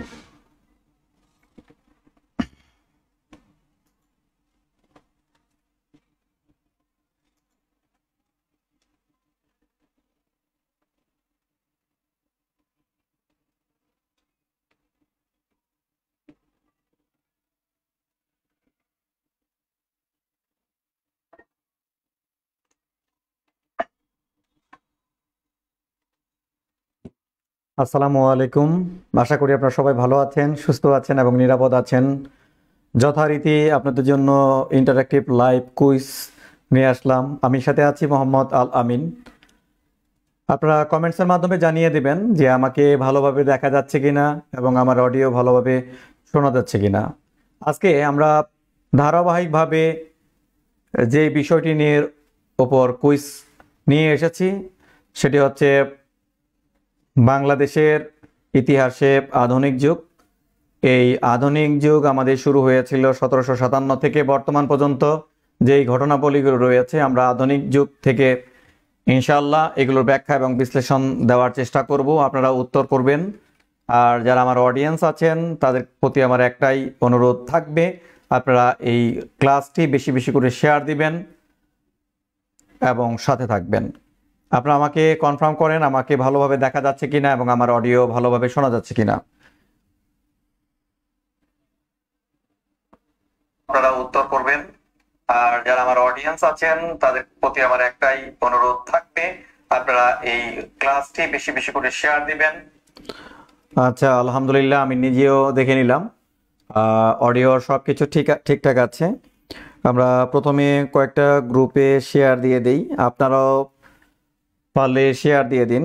different আসসালামু আলাইকুম। আশা করি আপনারা সবাই ভালো আছেন, সুস্থ আছেন এবং নিরাপদ আছেন। যথারীতি আপনাদের জন্য ইন্টারাক্টিভ লাইভ কুইজ নিয়ে আসলাম। আমি সাথে আছি মোহাম্মদ আল আমিন। আপনারা কমেন্টসের মাধ্যমে জানিয়ে দেবেন যে আমাকে ভালোভাবে দেখা যাচ্ছে কিনা এবং আমার অডিও ভালোভাবে শোনা যাচ্ছে কিনা। আজকে আমরা ধারাবাহিকভাবে যে বিষয়টি নিয়ে ওপর কুইজ নিয়ে এসেছি, সেটি হচ্ছে বাংলাদেশের ইতিহাসে আধুনিক যুগ। এই আধুনিক যুগ আমাদের শুরু হয়েছিল সতেরোশো সাতান্ন থেকে বর্তমান পর্যন্ত। যেই ঘটনাবলীগুলো রয়েছে, আমরা আধুনিক যুগ থেকে ইনশাল্লাহ এগুলোর ব্যাখ্যা এবং বিশ্লেষণ দেওয়ার চেষ্টা করব। আপনারা উত্তর করবেন। আর যারা আমার অডিয়েন্স আছেন, তাদের প্রতি আমার একটাই অনুরোধ থাকবে, আপনারা এই ক্লাসটি বেশি বেশি করে শেয়ার দিবেন এবং সাথে থাকবেন। আপনারা আমাকে কনফার্ম করেন আমাকে ভালোভাবে দেখা যাচ্ছে কিনা এবং আমার অডিও ভালোভাবে শোনা যাচ্ছে কিনা। আপনারা উত্তর করবেন। আর যারা আমার অডিয়েন্স আছেন তাদের প্রতি আমার একটাই অনুরোধ থাকবে আপনারা এই ক্লাসটি বেশি বেশি করে শেয়ার দিবেন। আচ্ছা আলহামদুলিল্লাহ আমি নিজেও দেখে নিলাম। অডিও সব কিছু ঠিক ঠিকঠাক আছে। আমরা প্রথমে কয়েকটা গ্রুপে শেয়ার দিয়ে দিই। আপনারাও পারলে শেয়ার দিয়ে দিন।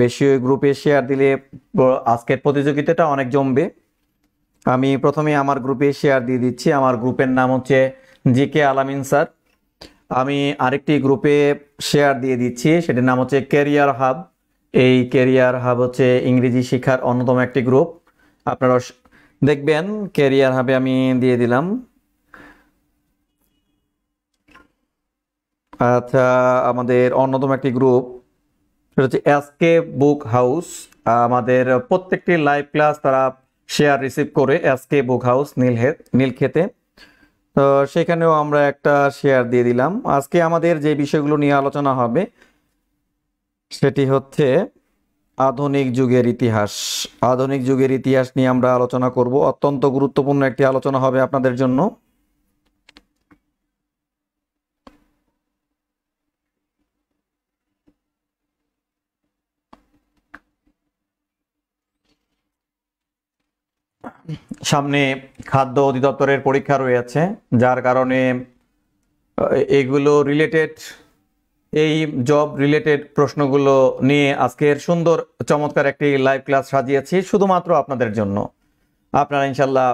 বেশি ওই গ্রুপে শেয়ার দিলে আজকের প্রতিযোগিতাটা অনেক জমবে। আমি প্রথমে আমার গ্রুপে শেয়ার দিয়ে দিচ্ছি। আমার গ্রুপের নাম হচ্ছে জি কে আলামিন স্যার আমি আরেকটি গ্রুপে শেয়ার দিয়ে দিচ্ছি। সেটির নাম হচ্ছে ক্যারিয়ার হাব এই ক্যারিয়ার হাব হচ্ছে ইংরেজি শিক্ষার অন্যতম একটি গ্রুপ আপনারা দেখবেন ক্যারিয়ার হাবে আমি দিয়ে দিলাম। আচ্ছা আমাদের অন্যতম একটি গ্রুপ সেটা হচ্ছে এসকে বুক হাউস। আমাদের প্রত্যেকটি লাইভ ক্লাস তারা শেয়ার রিসিভ করে এসকে বুক হাউস, নীল নীলক্ষেতে তো সেখানেও আমরা একটা শেয়ার দিয়ে দিলাম। আজকে আমাদের যে বিষয়গুলো নিয়ে আলোচনা হবে, সেটি হচ্ছে আধুনিক যুগের ইতিহাস। আধুনিক যুগের ইতিহাস নিয়ে আমরা আলোচনা করব। অত্যন্ত গুরুত্বপূর্ণ একটি আলোচনা হবে আপনাদের জন্য। সামনে খাদ্য অধিদপ্তরের পরীক্ষা রয়েছে, যার কারণে এগুলো রিলেটেড এই জব রিলেটেড প্রশ্নগুলো নিয়ে আজকের সুন্দর, চমৎকার একটি লাইভ ক্লাস সাজিয়েছি, শুধুমাত্র আপনাদের জন্য। আপনারা ইনশাল্লাহ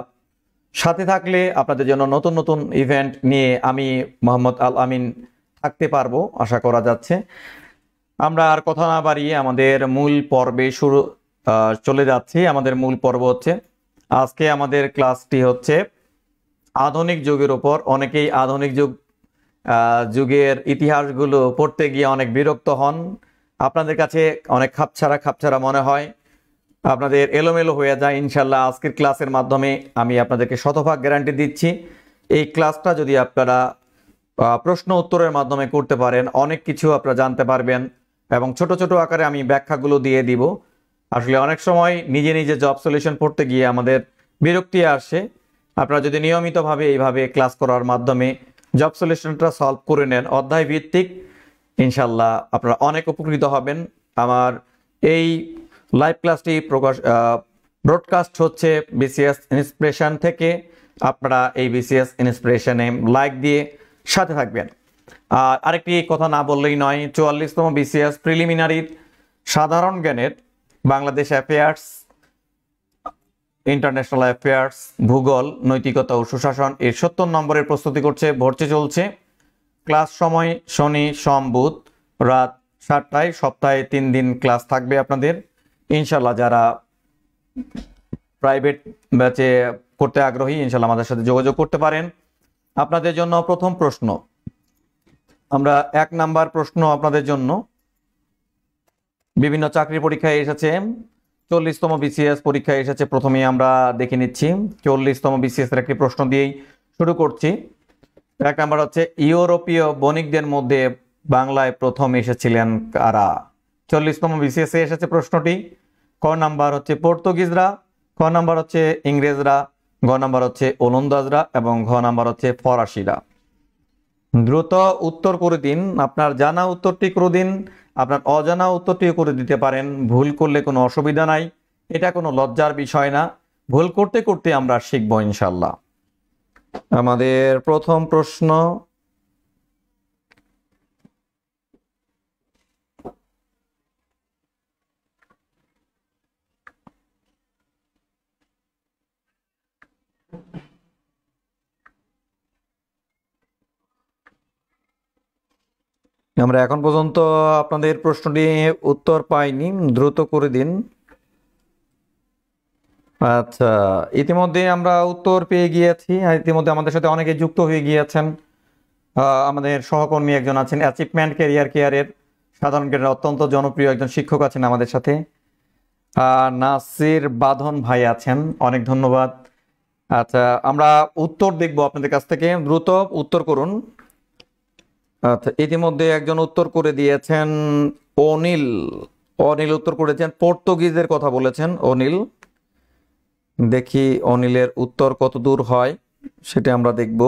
সাথে থাকলে আপনাদের জন্য নতুন নতুন ইভেন্ট নিয়ে আমি মোহাম্মদ আল আমিন থাকতে পারব, আশা করা যাচ্ছে। আমরা আর কথা না বাড়িয়ে আমাদের মূল পর্বে শুরু চলে যাচ্ছি। আমাদের মূল পর্ব হচ্ছে আজকে আমাদের ক্লাসটি হচ্ছে আধুনিক যুগের ওপর অনেকেই আধুনিক যুগ যুগের ইতিহাসগুলো পড়তে গিয়ে অনেক বিরক্ত হন। আপনাদের কাছে অনেক খাপছাড়া খাপছাড়া মনে হয়। আপনাদের এলোমেলো হয়ে যায় ইনশাল্লাহ আজকের ক্লাসের মাধ্যমে আমি আপনাদেরকে শতভাগ গ্যারান্টি দিচ্ছি। এই ক্লাসটা যদি আপনারা প্রশ্ন উত্তরের মাধ্যমে করতে পারেন, অনেক কিছু আপনারা জানতে পারবেন এবং ছোট ছোট আকারে আমি ব্যাখ্যাগুলো দিয়ে দিব। আসলে অনেক সময় নিজে নিজে জব সলিউশন পড়তে গিয়ে আমাদের বিরক্তি আসে। আপনারা যদি নিয়মিতভাবে এইভাবে ক্লাস করার মাধ্যমে জব সলিউশনটা সলভ করে নেন, অধ্যায় ভিত্তিক, ইনশাল্লাহ আপনারা অনেক উপকৃত হবেন। আমার এই লাইভ ক্লাসটি প্রকাশ ব্রডকাস্ট হচ্ছে বিসিএস ইন্সপিরেশন থেকে। আপনারা এই বিসিএস ইন্সপিরেশনে লাইক দিয়ে সাথে থাকবেন। আর আরেকটি কথা না বললেই নয়, চুয়াল্লিশতম বিসিএস প্রিলিমিনারির সাধারণ জ্ঞানের বাংলাদেশ অ্যাফেয়ার্স ইন্টারন্যাশনাল অ্যাফেয়ার্স ভূগোল, নৈতিকতা ও সুশাসন এর সত্তর নম্বরের প্রস্তুতি করছে, ভর্তি চলছে। ক্লাস সময় শনি, সোম, বুধ, রাত সাতটায়, সপ্তাহে তিন দিন ক্লাস থাকবে আপনাদের। ইনশাল্লাহ যারা প্রাইভেট ব্যাচে করতে আগ্রহী ইনশাল্লাহ আমাদের সাথে যোগাযোগ করতে পারেন। আপনাদের জন্য প্রথম প্রশ্ন। আমরা এক নাম্বার প্রশ্ন আপনাদের জন্য। বিভিন্ন চাকরি পরীক্ষায় এসেছে। চল্লিশতম বিসিএস পরীক্ষায় এসেছে, প্রথমেই আমরা দেখে নিচ্ছি। চল্লিশতম বিসিএস এর একটি প্রশ্ন দিয়েই শুরু করছি। এক নাম্বার হচ্ছে, ইউরোপীয় বণিকদের মধ্যে বাংলায় প্রথম এসেছিলেন কারা? চল্লিশতম বিসিএস এ এসেছে প্রশ্নটি। ক নাম্বার হচ্ছে, পর্তুগিজরা। ক নাম্বার হচ্ছে, ইংরেজরা। গ নাম্বার হচ্ছে, ওলন্দাজরা। এবং ঘ নাম্বার হচ্ছে, ফরাসিরা। দ্রুত উত্তর করে দিন। আপনার জানা উত্তরটি করে দিন। আপনার অজানা উত্তরটিও করে দিতে পারেন। ভুল করলে কোনো অসুবিধা নাই। এটা কোনো লজ্জার বিষয় না। ভুল করতে করতে আমরা শিখব ইনশাল্লাহ আমাদের প্রথম প্রশ্ন আমরা এখন পর্যন্ত আপনাদের প্রশ্নটি উত্তর পাইনি, দ্রুত করে দিন। আচ্ছা ইতিমধ্যে আমরা উত্তর পেয়ে গিয়েছি। ইতিমধ্যে আমাদের সাথে অনেকে যুক্ত হয়ে গিয়েছেন। আমাদের সহকর্মী একজন আছেন অ্যাচিভমেন্ট ক্যারিয়ার কেয়ারের সাধারণ জ্ঞানের অত্যন্ত জনপ্রিয় একজন শিক্ষক আছেন আমাদের সাথে। নাসির বাঁধন ভাই আছেন, অনেক ধন্যবাদ। আচ্ছা আমরা উত্তর দেখব আপনাদের কাছ থেকে। দ্রুত উত্তর করুন। আচ্ছা ইতিমধ্যে একজন উত্তর করে দিয়েছেন অনিল। অনিল উত্তর করেছেন, পর্তুগিজের কথা বলেছেন অনিল। দেখি অনিলের উত্তর কত দূর হয়, সেটা আমরা দেখব।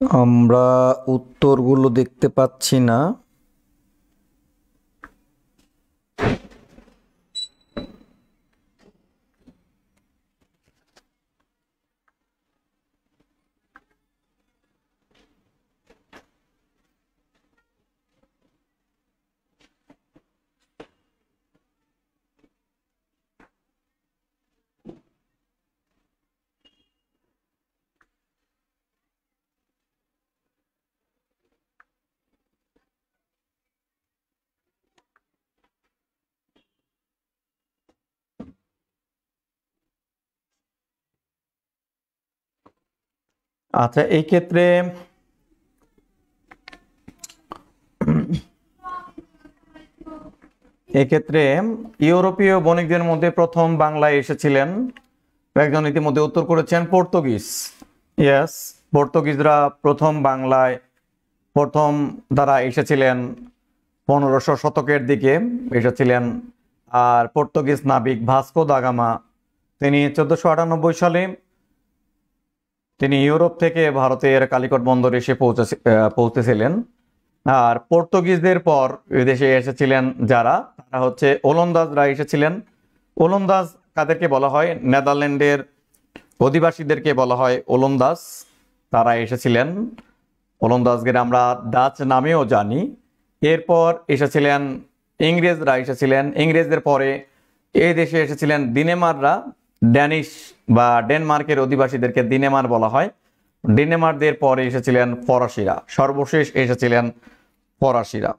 আমরা উত্তরগুলো দেখতে পাচ্ছি না। আচ্ছা এই ক্ষেত্রে এক্ষেত্রে ইউরোপীয় বণিকদের মধ্যে প্রথম বাংলায় এসেছিলেন একজন ইতিমধ্যে উত্তর করেছেন পর্তুগিজ। ইয়েস পর্তুগিজরা প্রথম বাংলায়, প্রথম তারা এসেছিলেন পনেরোশো শতকের দিকে এসেছিলেন। আর পর্তুগিজ নাবিক ভাস্কো দাগামা তিনি চোদ্দশো আটানব্বই সালে তিনি ইউরোপ থেকে ভারতের কালিকট বন্দরে এসে পৌঁছে পৌঁছেছিলেন। আর পর্তুগিজদের পর এদেশে এসেছিলেন যারা, তারা হচ্ছে ওলন্দাজরা এসেছিলেন। ওলন্দাজ কাদেরকে বলা হয়? নেদারল্যান্ডের অধিবাসীদেরকে বলা হয় ওলন্দাজ, তারা এসেছিলেন। ওলন্দাজদের আমরা ডাচ নামেও জানি। এরপর এসেছিলেন ইংরেজরা, এসেছিলেন। ইংরেজদের পরে এই দেশে এসেছিলেন দিনেমাররা, ড্যানিশ বা ডেনমার্কের অধিবাসীদেরকে দিনেমার বলা হয়। ডেনমার্কদের পরে এসেছিলেন ফরাসিরা। সর্বশেষ এসেছিলেন ফরাসিরা।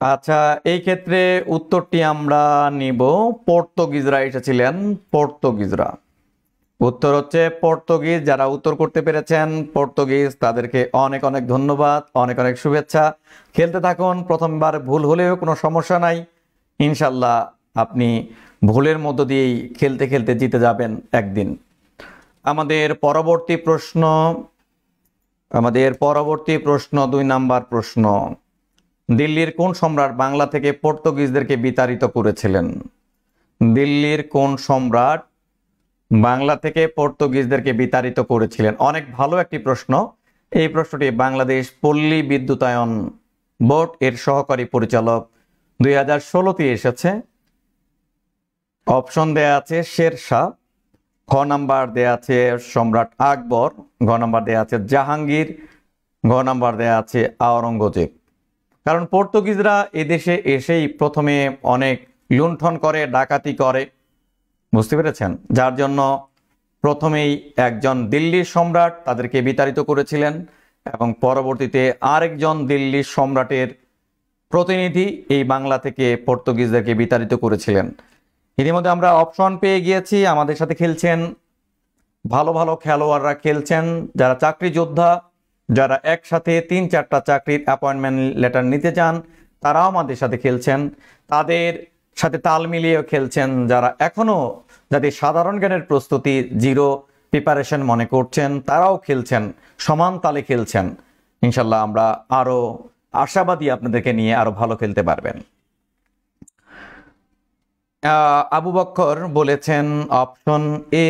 আচ্ছা এই ক্ষেত্রে উত্তরটি আমরা নিব। পর্তুগিজরা এসেছিলেন পর্তুগিজরা। উত্তর হচ্ছে পর্তুগিজ। যারা উত্তর করতে পেরেছেন পর্তুগিজ, তাদেরকে অনেক অনেক ধন্যবাদ, অনেক অনেক শুভেচ্ছা। খেলতে থাকুন, প্রথমবার ভুল হলেও কোনো সমস্যা নাই। ইনশাল্লাহ আপনি ভুলের মধ্য দিয়েই খেলতে খেলতে জিতে যাবেন একদিন। আমাদের পরবর্তী প্রশ্ন, আমাদের পরবর্তী প্রশ্ন দুই নাম্বার প্রশ্ন। দিল্লির কোন সম্রাট বাংলা থেকে পর্তুগিজদেরকে বিতাড়িত করেছিলেন? দিল্লির কোন সম্রাট বাংলা থেকে পর্তুগিজদেরকে বিতাড়িত করেছিলেন? অনেক ভালো একটি প্রশ্ন। এই প্রশ্নটি বাংলাদেশ পল্লী বিদ্যুতায়ন বোর্ড এর সহকারী পরিচালক দুই হাজার ষোলোতে এসেছে। অপশন দেয়া আছে শেরশাহ খ নাম্বার দেয়া আছে সম্রাট আকবর, ঘ নাম্বার দেয়া আছে জাহাঙ্গীর, ঘ নাম্বার দেয়া আছে আওরঙ্গজেব। কারণ পর্তুগিজরা এদেশে এসেই প্রথমে অনেক লুণ্ঠন করে, ডাকাতি করে। বুঝতে পেরেছেন? যার জন্য প্রথমেই একজন দিল্লির সম্রাট তাদেরকে বিতাড়িত করেছিলেন এবং পরবর্তীতে আরেকজন দিল্লির সম্রাটের প্রতিনিধি এই বাংলা থেকে পর্তুগিজদেরকে বিতাড়িত করেছিলেন। ইতিমধ্যে আমরা অপশন পেয়ে গিয়েছি। আমাদের সাথে খেলছেন ভালো ভালো খেলোয়াড়রা খেলছেন। যারা চাকরি যোদ্ধা যারা একসাথে তিন, চারটা চাকরির অ্যাপয়েন্টমেন্ট লেটার নিতে চান, তারাও আমাদের সাথে খেলছেন। তাদের সাথে তাল মিলিয়েও খেলছেন যারা এখনও যাদের সাধারণ জ্ঞানের প্রস্তুতি জিরো প্রিপারেশন মনে করছেন, তারাও খেলছেন, সমান তালে খেলছেন। ইনশাল্লাহ আমরা আরও আশাবাদী আপনাদেরকে নিয়ে আরও ভালো খেলতে পারবেন। আবু বক্কর বলেছেন অপশন এ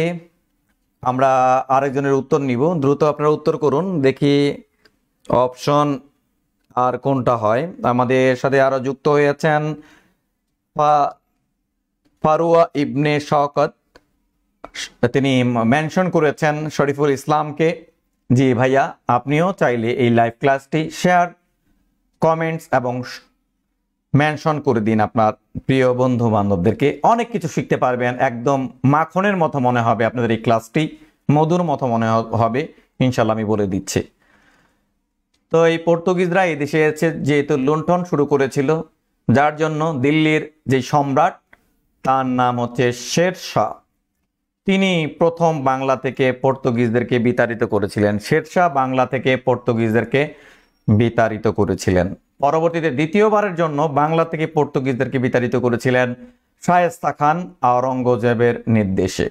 আমরা আরেকজনের উত্তর নিব। দ্রুত আপনারা উত্তর করুন, দেখি অপশন আর কোনটা হয়। আমাদের সাথে আরও যুক্ত হয়েছেন ফারুয়া ইবনে শওকত। তিনি মেনশন করেছেন শরীফুল ইসলামকে। জি ভাইয়া, আপনিও চাইলে এই লাইভ ক্লাসটি শেয়ার কমেন্টস এবং মেনশন করে দিন আপনার প্রিয় বন্ধু বান্ধবদেরকে অনেক কিছু শিখতে পারবেন। একদম মাখনের মতো মনে হবে আপনাদের এই ক্লাসটি। মধুর মতো মনে হবে। ইনশাল্লাহ আমি বলে দিচ্ছি। তো এই পর্তুগিজরা এই দেশে এসে যেহেতু লুণ্ঠন শুরু করেছিল, যার জন্য দিল্লির যে সম্রাট, তার নাম হচ্ছে শের শাহ। তিনি প্রথম বাংলা থেকে পর্তুগিজদেরকে বিতাড়িত করেছিলেন। শেরশাহ বাংলা থেকে পর্তুগিজদেরকে বিতাড়িত করেছিলেন। পরবর্তীতে দ্বিতীয়বারের জন্য বাংলা থেকে পর্তুগিজদেরকে বিতাড়িত করেছিলেন শায়েস্তা খান আওরঙ্গজেবের নির্দেশে।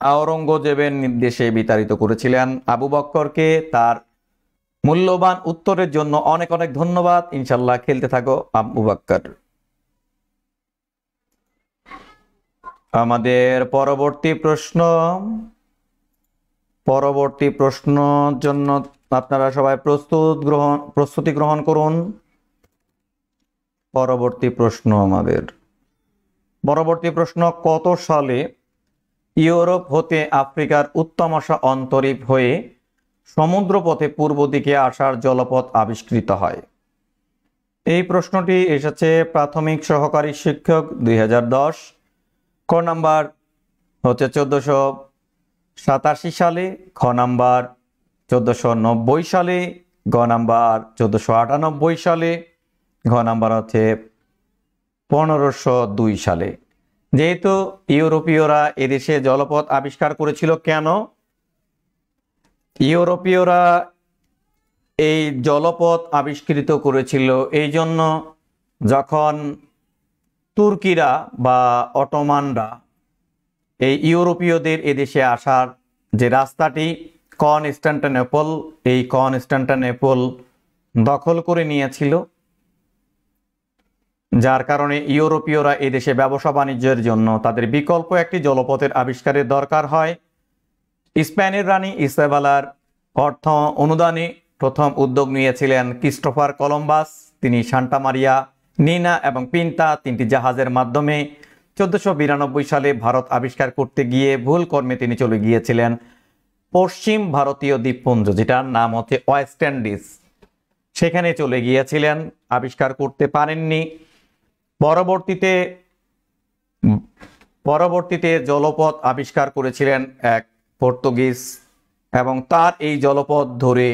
আওরঙ্গজেবের নির্দেশে বিতাড়িত করেছিলেন আবু বক্করকে। তার মূল্যবান উত্তরের জন্য অনেক অনেক ধন্যবাদ। ইনশাল্লাহ খেলতে থাকো আবু বক্কর। আমাদের পরবর্তী প্রশ্ন পরবর্তী প্রশ্ন জন্য আপনারা সবাই প্রস্তুত গ্রহণ, প্রস্তুতি গ্রহণ করুন। পরবর্তী প্রশ্ন আমাদের। পরবর্তী প্রশ্ন, কত সালে ইউরোপ হতে আফ্রিকার উত্তমাশা অন্তরীপ হয়ে সমুদ্রপথে পূর্ব দিকে আসার জলপথ আবিষ্কৃত হয়? এই প্রশ্নটি এসেছে প্রাথমিক সহকারী শিক্ষক দুই ক নাম্বার হচ্ছে চোদ্দশো সাতাশি সালে, খ নাম্বার চোদ্দোশো নব্বই সালে গ নাম্বার, চোদ্দোশো আটানব্বই সালে ঘ নাম্বার হচ্ছে পনেরোশো দুই সালে। যেহেতু ইউরোপীয়রা এদেশে জলপথ আবিষ্কার করেছিল কেন? ইউরোপীয়রা এই জলপথ আবিষ্কৃত করেছিল এই জন্য যখন তুর্কিরা বা অটোমানরা এই ইউরোপীয়দের এদেশে আসার যে রাস্তাটি কনস্ট্যান্টানেপল এই কনস্ট্যান্টানেপল দখল করে নিয়েছিল, যার কারণে ইউরোপীয়রা এদেশে ব্যবসা বাণিজ্যের জন্য তাদের বিকল্প একটি জলপথের আবিষ্কারের দরকার হয়। স্পেনের রানী ইসেবালার অর্থ অনুদানে প্রথম উদ্যোগ নিয়েছিলেন ক্রিস্টোফার কলম্বাস। তিনি সান্টা মারিয়া, নিনা এবং পিন্তা তিনটি জাহাজের মাধ্যমে চোদ্দশো সালে ভারত আবিষ্কার করতে গিয়ে ভুল কর্মে তিনি চলে গিয়েছিলেন। পশ্চিম ভারতীয় দ্বীপপুঞ্জ, যেটার নাম হচ্ছে ওয়েস্ট ইন্ডিজ। সেখানে চলে গিয়েছিলেন, আবিষ্কার করতে পারেননি। পরবর্তীতে পরবর্তীতে জলপথ আবিষ্কার করেছিলেন এক পর্তুগিজ এবং তার এই জলপথ ধরে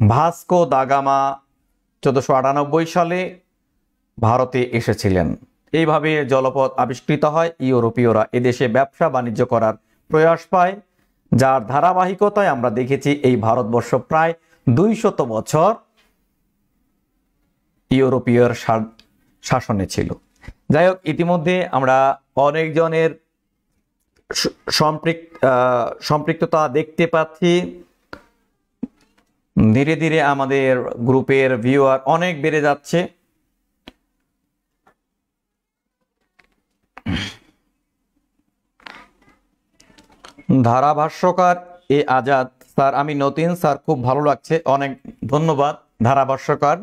ভাস্কো দাগামা চোদ্দশো আটানব্বই সালে ভারতে এসেছিলেন। এইভাবে জলপথ আবিষ্কৃত হয়, ইউরোপীয়রা এদেশে ব্যবসা বাণিজ্য করার প্রয়াস পায়। যার ধারাবাহিকতায় আমরা দেখেছি এই ভারতবর্ষ প্রায় দুইশত বছর ইউরোপীয়র শাসনে ছিল। যাই হোক, ইতিমধ্যে আমরা অনেকজনের সম্পৃক্ত সম্পৃক্ততা দেখতে পাচ্ছি। ধীরে ধীরে আমাদের গ্রুপের ভিউয়ার অনেক বেড়ে যাচ্ছে। ধারাভাষ্যকার এ আজাদ। স্যার, আমি নতুন। স্যার, খুব ভালো লাগছে। অনেক ধন্যবাদ ধারাভাষ্যকার।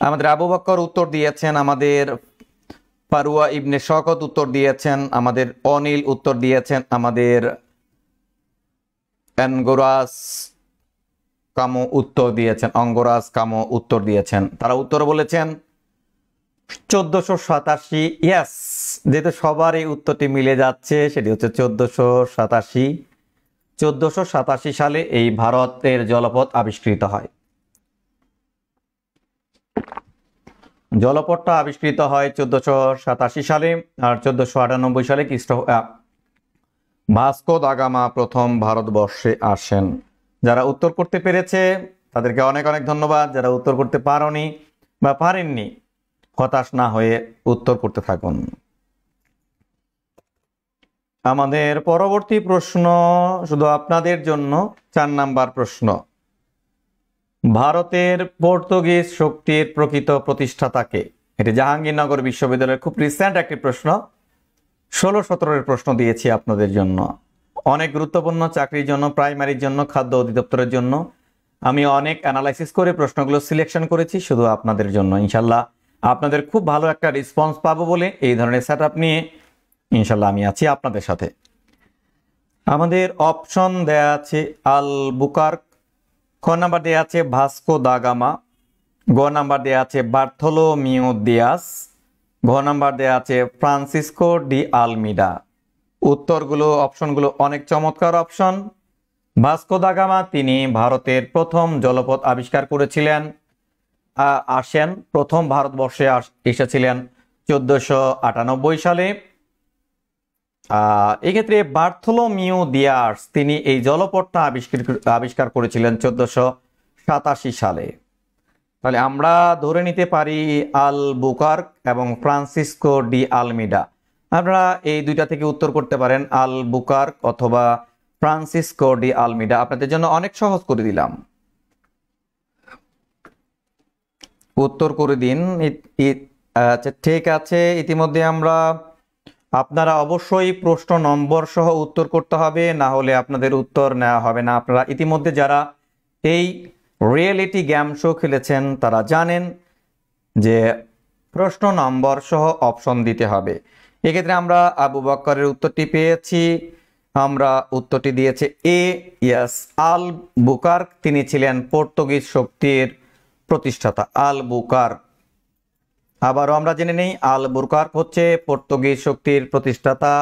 আমাদের আবু বক্কর উত্তর দিয়েছেন, আমাদের পারুয়া ইবনে শকত উত্তর দিয়েছেন, আমাদের অনিল উত্তর দিয়েছেন, আমাদের অ্যানগোরাস কামো উত্তর দিয়েছেন অঙ্গরাজ কামো উত্তর দিয়েছেন। তারা উত্তর বলেছেন, চোদ্দশো সাতাশি ইয়াস যেহেতু সবার এই উত্তরটি মিলে যাচ্ছে, সেটি হচ্ছে চোদ্দশো সাতাশি। চোদ্দশো সাতাশি সালে এই ভারতের জলপথ আবিষ্কৃত হয়। জলপথটা আবিষ্কৃত হয় চোদ্দশো সাতাশি সালে আর চোদ্দশো আটানব্বই সালে খ্রিস্ট ভাস্কো দাগামা প্রথম ভারতবর্ষে আসেন। যারা উত্তর করতে পেরেছে, তাদেরকে অনেক অনেক ধন্যবাদ। যারা উত্তর করতে পারোনি বা পারেননি, হতাশ না হয়ে উত্তর করতে থাকুন। আমাদের পরবর্তী প্রশ্ন, শুধু আপনাদের জন্য, চার নাম্বার প্রশ্ন। ভারতের পর্তুগিজ শক্তির প্রকৃত প্রতিষ্ঠাতাকে এটি জাহাঙ্গীরনগর বিশ্ববিদ্যালয়ের খুব রিসেন্ট একটি প্রশ্ন। ষোলো সতেরোর প্রশ্ন দিয়েছি আপনাদের জন্য। অনেক গুরুত্বপূর্ণ চাকরির জন্য, প্রাইমারির জন্য, খাদ্য অধিদপ্তরের জন্য। আমি অনেক অ্যানালাইসিস করে প্রশ্নগুলো সিলেকশন করেছি, শুধু আপনাদের জন্য। ইনশাল্লাহ আপনাদের খুব ভালো একটা রেসপন্স পাবো বলে এই ধরনের সেট নিয়ে ইনশাল্লাহ আমি আছি আপনাদের সাথে। আমাদের অপশন দেয়া আছে আল বুকার্ক খ নাম্বার দেয়া আছে ভাস্কো দাগামা গ নাম্বার দেয়া আছে বার্থলো মিও দিয়াস, ঘ নাম্বার দেয়া আছে ফ্রান্সিসকো ডি আলমিডা উত্তরগুলো, অপশনগুলো অনেক চমৎকার অপশন। ভাস্কো দাগামা তিনি ভারতের প্রথম জলপথ আবিষ্কার করেছিলেন। আসেন, প্রথম ভারতবর্ষে এসেছিলেন চোদ্দশো সালে। এক্ষেত্রে বার্থলোমিউ দিয়ার্স, তিনি এই জলপথটা আবিষ্কার আবিষ্কার করেছিলেন চোদ্দশো সাতাশি সালে। তাহলে আমরা ধরে নিতে পারি আল বুকার্ক এবং ফ্রান্সিসকো ডি আলমিডা। আপনারা এই দুইটা থেকে উত্তর করতে পারেন আল বুকার্ক অথবা ফ্রান্সিসকো ডি আলমিডা। আপনাদের জন্য অনেক সহজ করে দিলাম। উত্তর করে দিন। আচ্ছা ঠিক আছে, ইতিমধ্যে আমরা আপনারা অবশ্যই প্রশ্ন নম্বর সহ উত্তর করতে হবে, না হলে আপনাদের উত্তর নেওয়া হবে না। আপনারা ইতিমধ্যে যারা এই রিয়েলিটি গেম শো খেলেছেন, তারা জানেন যে প্রশ্ন নম্বর সহ অপশন দিতে হবে। এক্ষেত্রে আমরা আবু বক্করের উত্তরটি পেয়েছি। আমরা উত্তরটি দিয়েছে এ ইয়াস আল বুকার্ক তিনি ছিলেন পর্তুগিজ শক্তির প্রতিষ্ঠাতা। আল বুকার্ক আবারও আমরা জেনে নেই, আল বুরকার্ক হচ্ছে পর্তুগিজ শক্তির প্রতিষ্ঠাতা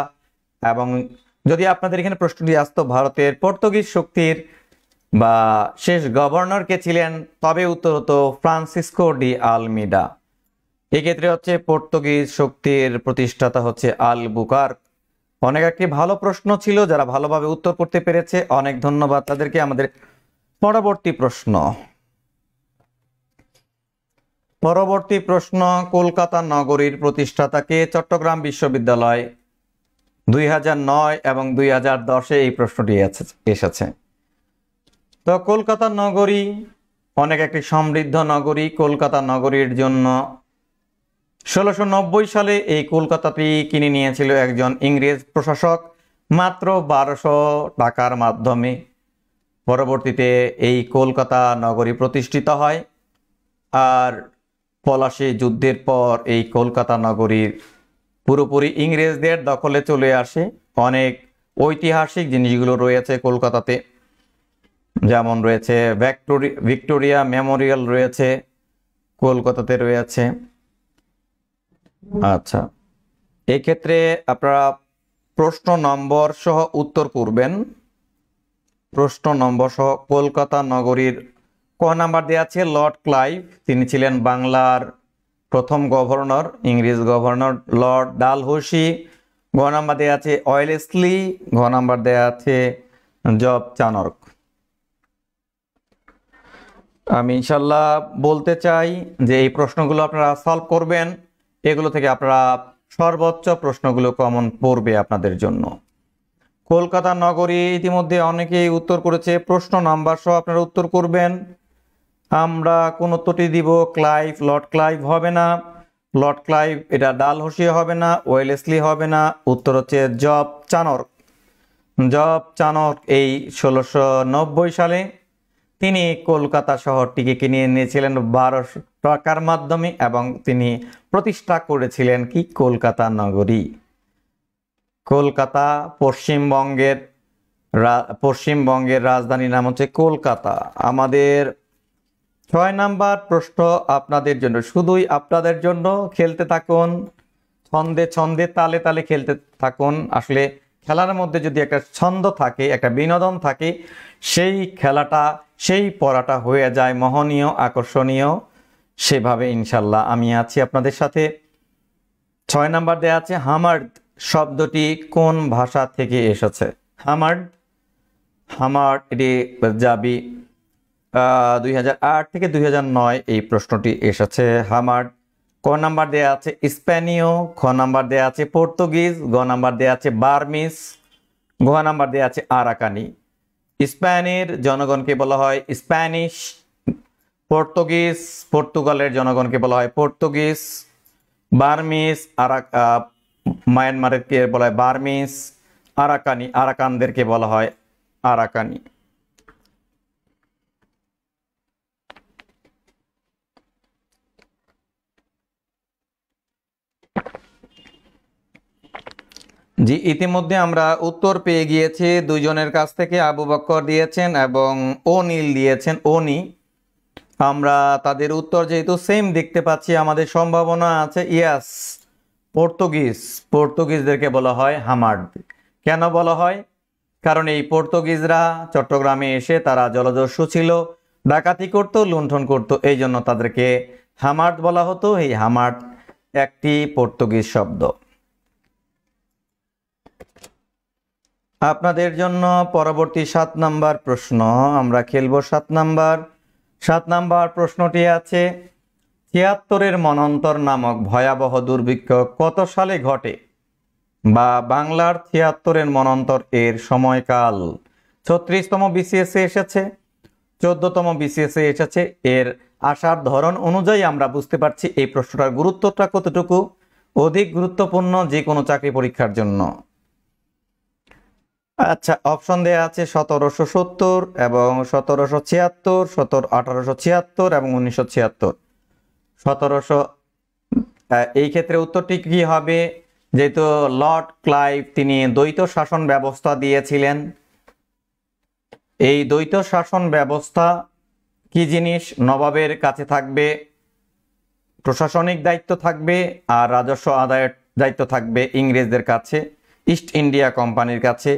এবং যদি আপনাদের এখানে প্রশ্নটি আসতো, ভারতের পর্তুগিজ শক্তির বা শেষ গভর্নর কে ছিলেন, তবে উত্তর হতো ফ্রান্সিসকো ডি আলমিডা। এক্ষেত্রে হচ্ছে পর্তুগিজ শক্তির প্রতিষ্ঠাতা হচ্ছে আল বুকার্ক অনেক একটি ভালো প্রশ্ন ছিল, যারা ভালোভাবে উত্তর করতে পেরেছে। অনেক ধন্যবাদ তাদেরকে আমাদের পরবর্তী প্রশ্ন। পরবর্তী প্রশ্ন, কলকাতা নগরীর প্রতিষ্ঠাতাকে চট্টগ্রাম বিশ্ববিদ্যালয়। দুই নয় এবং দুই হাজার দশে এই প্রশ্নটি এসেছে- তো কলকাতা নগরী অনেক একটি সমৃদ্ধ নগরী। কলকাতা নগরীর জন্য ষোলোশো সালে এই কলকাতাটি কিনে নিয়েছিল একজন ইংরেজ প্রশাসক, মাত্র বারোশো টাকার মাধ্যমে। পরবর্তীতে এই কলকাতা নগরী প্রতিষ্ঠিত হয়। আর পলাশী যুদ্ধের পর এই কলকাতা নগরীর পুরোপুরি ইংরেজদের দখলে চলে আসে। অনেক ঐতিহাসিক জিনিসগুলো রয়েছে কলকাতাতে। যেমন রয়েছে ভিক্টোরিয়া মেমোরিয়াল রয়েছে, কলকাতাতে রয়েছে। আচ্ছা এক্ষেত্রে আপনারা প্রশ্ন নম্বর সহ উত্তর করবেন। প্রশ্ন নম্বর সহ কলকাতা নগরীর ক নাম্বার দেওয়া আছে, লর্ড ক্লাইভ। তিনি ছিলেন বাংলার প্রথম গভর্নর, ইংরেজ গভর্নর, লর্ড ডালহৌসি। ঘ নাম্বার দেওয়া আছে, অয়েলেসলি। ঘ নাম্বার দেওয়া আছে, জব চানর্ক। আমি ইনশাল্লাহ বলতে চাই যে এই প্রশ্নগুলো আপনারা সলভ করবেন। এগুলো থেকে আপনারা সর্বোচ্চ প্রশ্নগুলো কমন পড়বে আপনাদের জন্য। কলকাতা নগরী ইতিমধ্যে অনেকেই উত্তর করেছে, প্রশ্ন নাম্বার সহ আপনারা উত্তর করবেন। আমরা কোন উত্তরটি দিব, ক্লাইভ, লর্ড ক্লাইভ হবে না। লর্ড ক্লাইভ, এটা ডালহসিয়া হবে না, ওয়েলেসলি হবে না। উত্তর হচ্ছে জব চানক জব চানক এই ষোলোশো সালে তিনি কলকাতা শহরটিকে কিনে নিয়েছিলেন বারোশো টাকার মাধ্যমে এবং তিনি প্রতিষ্ঠা করেছিলেন কি? কলকাতা নগরী। কলকাতা পশ্চিমবঙ্গের পশ্চিমবঙ্গের রাজধানী নাম হচ্ছে কলকাতা। আমাদের ছয় নাম্বার প্রশ্ন আপনাদের জন্য। শুধুই আপনাদের জন্য খেলতে থাকুন, ছন্দে ছন্দে তালে তালে খেলতে থাকুন। আসলে খেলার মধ্যে যদি একটা ছন্দ থাকে, একটা বিনোদন থাকে, সেই খেলাটা, সেই পড়াটা হয়ে যায় মহনীয়, আকর্ষণীয়। সেভাবে ইনশাল্লাহ আমি আছি আপনাদের সাথে। ছয় নাম্বার দেয়া আছে, হামার্ড শব্দটি কোন ভাষা থেকে এসেছে? হামার্ড হামার্ড এটি যাবি দুই হাজার আট থেকে দুই হাজার নয় এই প্রশ্নটি এসেছে। হামার্ড ক নাম্বার দেয়া আছে স্প্যানীয়, খ নাম্বার দেয়া আছে পর্তুগিজ, গ নাম্বার দেয়া আছে বার্মিস ঘ নাম্বার দেয়া আছে আরাকানি। স্পেনের জনগণকে বলা হয় স্প্যানিশ, পর্তুগিজ, পর্তুগালের জনগণকে বলা হয় পর্তুগিজ বার্মিস আরাক মায়ানমারকে বলা হয় বার্মিস আরাকানি, আরাকানদেরকে বলা হয় আরাকানি। জি, ইতিমধ্যে আমরা উত্তর পেয়ে গিয়েছি। দুইজনের কাছ থেকে আবু বক্কর দিয়েছেন এবং ও নীল দিয়েছেন। ওনি আমরা তাদের উত্তর যেহেতু সেম দেখতে পাচ্ছি, আমাদের সম্ভাবনা আছে ইয়াস পর্তুগিজ, পর্তুগিজদেরকে বলা হয় হামার্ড কেন বলা হয়? কারণ এই পর্তুগিজরা চট্টগ্রামে এসে তারা জলদস্যু ছিল, ডাকাতি করত, লুণ্ঠন করত, এই জন্য তাদেরকে হামার্ড বলা হতো। এই হামার্ড একটি পর্তুগিজ শব্দ। আপনাদের জন্য পরবর্তী সাত নাম্বার প্রশ্ন। আমরা খেলব সাত নাম্বার। সাত নাম্বার প্রশ্নটি আছে, ছিয়াত্তরের মনন্তর নামক ভয়াবহ দুর্ভিক্ষ কত সালে ঘটে? বা বাংলার ছিয়াত্তরের মনন্তর এর সময়কাল ছত্রিশতম বিসিএসে এসেছে, চোদ্দতম বিসিএসে এসেছে, এর আসার ধরন অনুযায়ী আমরা বুঝতে পারছি এই প্রশ্নটার গুরুত্বটা কতটুকু, অধিক গুরুত্বপূর্ণ যে কোনো চাকরি পরীক্ষার জন্য। আচ্ছা অপশন দেওয়া আছে সতেরোশো সত্তর এবং সতেরোশো ছিয়াত্তর, সতেরো আঠারোশো ছিয়াত্তর এবং উনিশশো ছিয়াত্তর। সতেরোশো এই ক্ষেত্রে উত্তরটি কি হবে? যেহেতু লর্ড ক্লাইভ তিনি দ্বৈত শাসন ব্যবস্থা দিয়েছিলেন। এই দ্বৈত শাসন ব্যবস্থা কি জিনিস? নবাবের কাছে থাকবে, প্রশাসনিক দায়িত্ব থাকবে আর রাজস্ব আদায়ের দায়িত্ব থাকবে ইংরেজদের কাছে, ইস্ট ইন্ডিয়া কোম্পানির কাছে।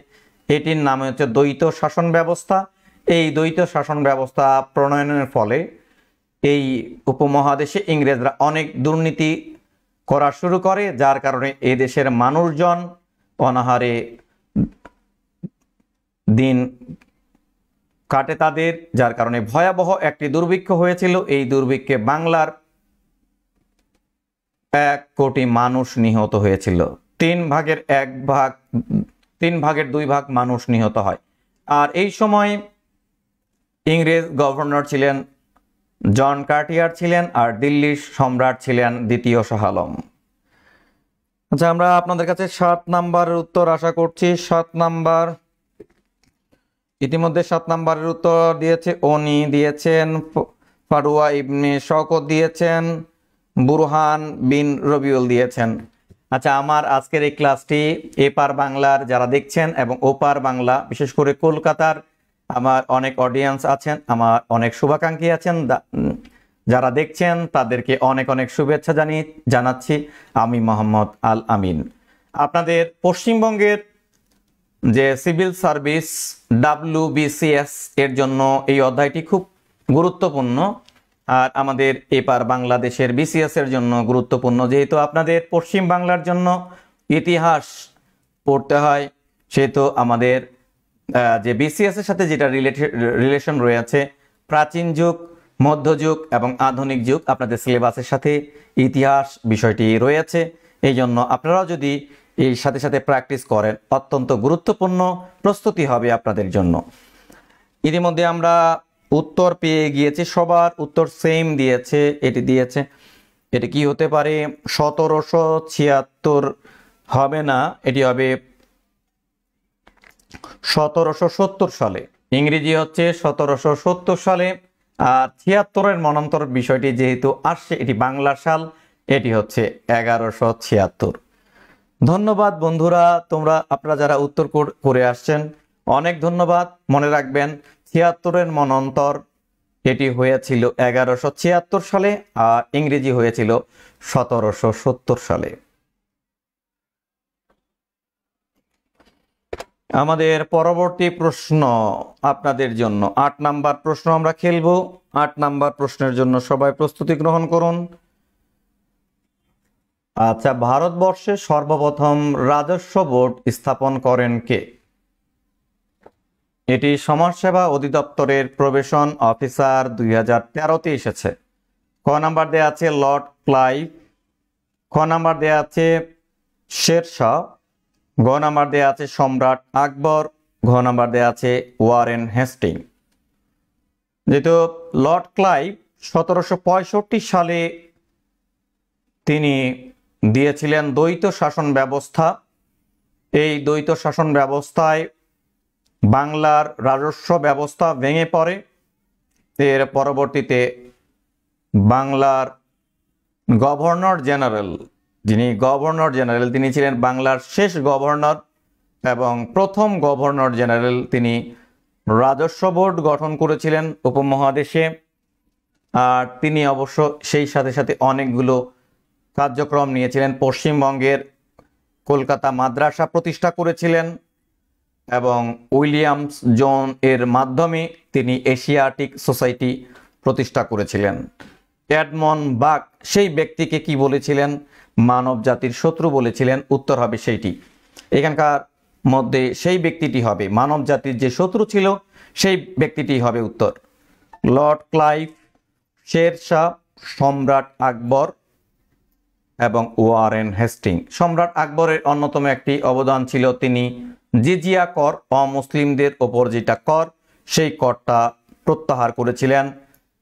এটির নাম হচ্ছে দ্বৈত শাসন ব্যবস্থা। এই দ্বৈত শাসন ব্যবস্থা প্রণয়নের ফলে এই উপমহাদেশে ইংরেজরা অনেক দুর্নীতি করা শুরু করে, যার কারণে এ দেশের মানুষজন অনাহারে দিন কাটে তাদের, যার কারণে ভয়াবহ একটি দুর্ভিক্ষ হয়েছিল। এই দুর্ভিক্ষে বাংলার এক কোটি মানুষ নিহত হয়েছিল। তিন ভাগের এক ভাগ তিন ভাগের দুই ভাগ মানুষ নিহত হয়। আর এই সময় ইংরেজ গভর্নর ছিলেন জন কার্টিয়ার ছিলেন আর দিল্লির সম্রাট ছিলেন দ্বিতীয় শাহ আলম। আচ্ছা আমরা আপনাদের কাছে সাত নাম্বারের উত্তর আশা করছি। সাত নাম্বার, ইতিমধ্যে সাত নাম্বারের উত্তর দিয়েছে অনি দিয়েছেন, ফারুয়া ইবনে শকত দিয়েছেন, বুরহান বিন রবিউল দিয়েছেন। আচ্ছা আমার আজকের এই ক্লাসটি এপার বাংলার যারা দেখছেন এবং ওপার বাংলা, বিশেষ করে কলকাতার, আমার অনেক অডিয়েন্স আছেন, আমার অনেক শুভাকাঙ্ক্ষী আছেন যারা দেখছেন, তাদেরকে অনেক অনেক শুভেচ্ছা জানিয়ে জানাচ্ছি। আমি মোহাম্মদ আল আমিন। আপনাদের পশ্চিমবঙ্গের যে সিভিল সার্ভিস ডাব্লিউ এর জন্য এই অধ্যায়টি খুব গুরুত্বপূর্ণ। আর আমাদের এপার বাংলাদেশের বিসিএস এর জন্য গুরুত্বপূর্ণ, যেহেতু আপনাদের পশ্চিম বাংলার জন্য ইতিহাস পড়তে হয়, সেহেতু আমাদের যে বিসিএস এর সাথে যেটা রিলেশন রয়েছে, প্রাচীন যুগ মধ্যযুগ এবং আধুনিক যুগ, আপনাদের সিলেবাসের সাথে ইতিহাস বিষয়টি রয়েছে। এই জন্য আপনারাও যদি এর সাথে সাথে প্র্যাকটিস করেন, অত্যন্ত গুরুত্বপূর্ণ প্রস্তুতি হবে আপনাদের জন্য। ইতিমধ্যে আমরা উত্তর পেয়ে গিয়েছে, সবার উত্তর সেম দিয়েছে, এটি দিয়েছে। এটি কি হতে পারে? সতেরোশো ছিয়াত্তর হবে না, এটি হবে সতেরোশো সত্তর সালে। ইংরেজি হচ্ছে সতেরোশো সত্তর সালে, আর ছিয়াত্তরের মনান্তর বিষয়টি যেহেতু আসছে, এটি বাংলা সাল, এটি হচ্ছে এগারোশো ছিয়াত্তর। ধন্যবাদ বন্ধুরা, তোমরা, আপনারা যারা উত্তর করে আসছেন, অনেক ধন্যবাদ, মনে রাখবেন। ছিয়াত্তরের মনন্তর এটি হয়েছিল এগারোশো ছিয়াত্তর সালে আর ইংরেজি হয়েছিল সতেরোশো সত্তর সালে। আমাদের পরবর্তী প্রশ্ন আপনাদের জন্য। আট নাম্বার প্রশ্ন আমরা খেলব। আট নাম্বার প্রশ্নের জন্য সবাই প্রস্তুতি গ্রহণ করুন। আচ্ছা ভারতবর্ষে সর্বপ্রথম রাজস্ব বোর্ড স্থাপন করেন কে? এটি সমাজসেবা অধিদপ্তরের প্রবেশন অফিসার দুই হাজার তেরোতে এসেছে। ক নাম্বার দেয়া আছে লর্ড ক্লাইভ। খ নাম্বার দেয়া আছে শেরশাহ। গ নাম্বার দেয়া আছে সম্রাট আকবর। ঘ নাম্বার দেয়া আছে ওয়ারেন হেস্টিং। যেহেতু লর্ড ক্লাইভ সতেরোশো পঁয়ষট্টি সালে তিনি দিয়েছিলেন দ্বৈত শাসন ব্যবস্থা। এই দ্বৈত শাসন ব্যবস্থায় বাংলার রাজস্ব ব্যবস্থা ভেঙে পড়ে। এর পরবর্তীতে বাংলার গভর্নর জেনারেল, যিনি গভর্নর জেনারেল, তিনি ছিলেন বাংলার শেষ গভর্নর এবং প্রথম গভর্নর জেনারেল। তিনি রাজস্ব বোর্ড গঠন করেছিলেন উপমহাদেশে। আর তিনি অবশ্য সেই সাথে সাথে অনেকগুলো কার্যক্রম নিয়েছিলেন। পশ্চিমবঙ্গের কলকাতা মাদ্রাসা প্রতিষ্ঠা করেছিলেন। এবং উইলিয়ামস জন এর মাধ্যমে তিনি এশিয়াটিক সোসাইটি প্রতিষ্ঠা করেছিলেন। অ্যাডমন বাক সেই ব্যক্তিকে কি বলেছিলেন? মানব জাতির শত্রু বলেছিলেন। উত্তর হবে সেইটি। এখানকার মধ্যে সেই ব্যক্তিটি হবে। মানব জাতির যে শত্রু ছিল, সেই ব্যক্তিটি হবে উত্তর। লর্ড ক্লাইভ শের শাহ সম্রাট আকবর এবং ওয়ারেন হেস্টিং। সম্রাট আকবরের অন্যতম একটি অবদান ছিল তিনি জিজিয়া কর অমুসলিমদের ওপর যেটা কর, সেই করটা প্রত্যাহার করেছিলেন।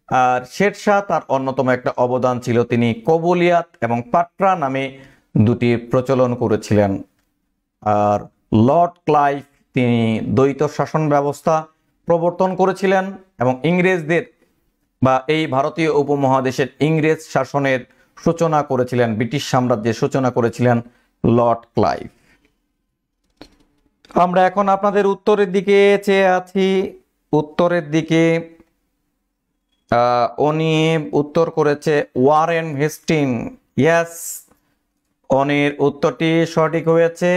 আর শেরশাহ তার অন্যতম একটা অবদান ছিল, তিনি কবুলিয়াত এবং পাট্রা নামে দুটি প্রচলন করেছিলেন। আর লর্ড ক্লাইভ, তিনি দ্বৈত শাসন ব্যবস্থা প্রবর্তন করেছিলেন এবং ইংরেজদের বা এই ভারতীয় উপমহাদেশের ইংরেজ শাসনের সূচনা করেছিলেন, ব্রিটিশ সাম্রাজ্যের সূচনা করেছিলেন লর্ড ক্লাইভ। আমরা এখন আপনাদের উত্তরের দিকে চেয়ে আছি। উত্তরের দিকে উনি উত্তর করেছে ওয়ারেন হেস্টিং ইয়াস অনির উত্তরটি সঠিক হয়েছে।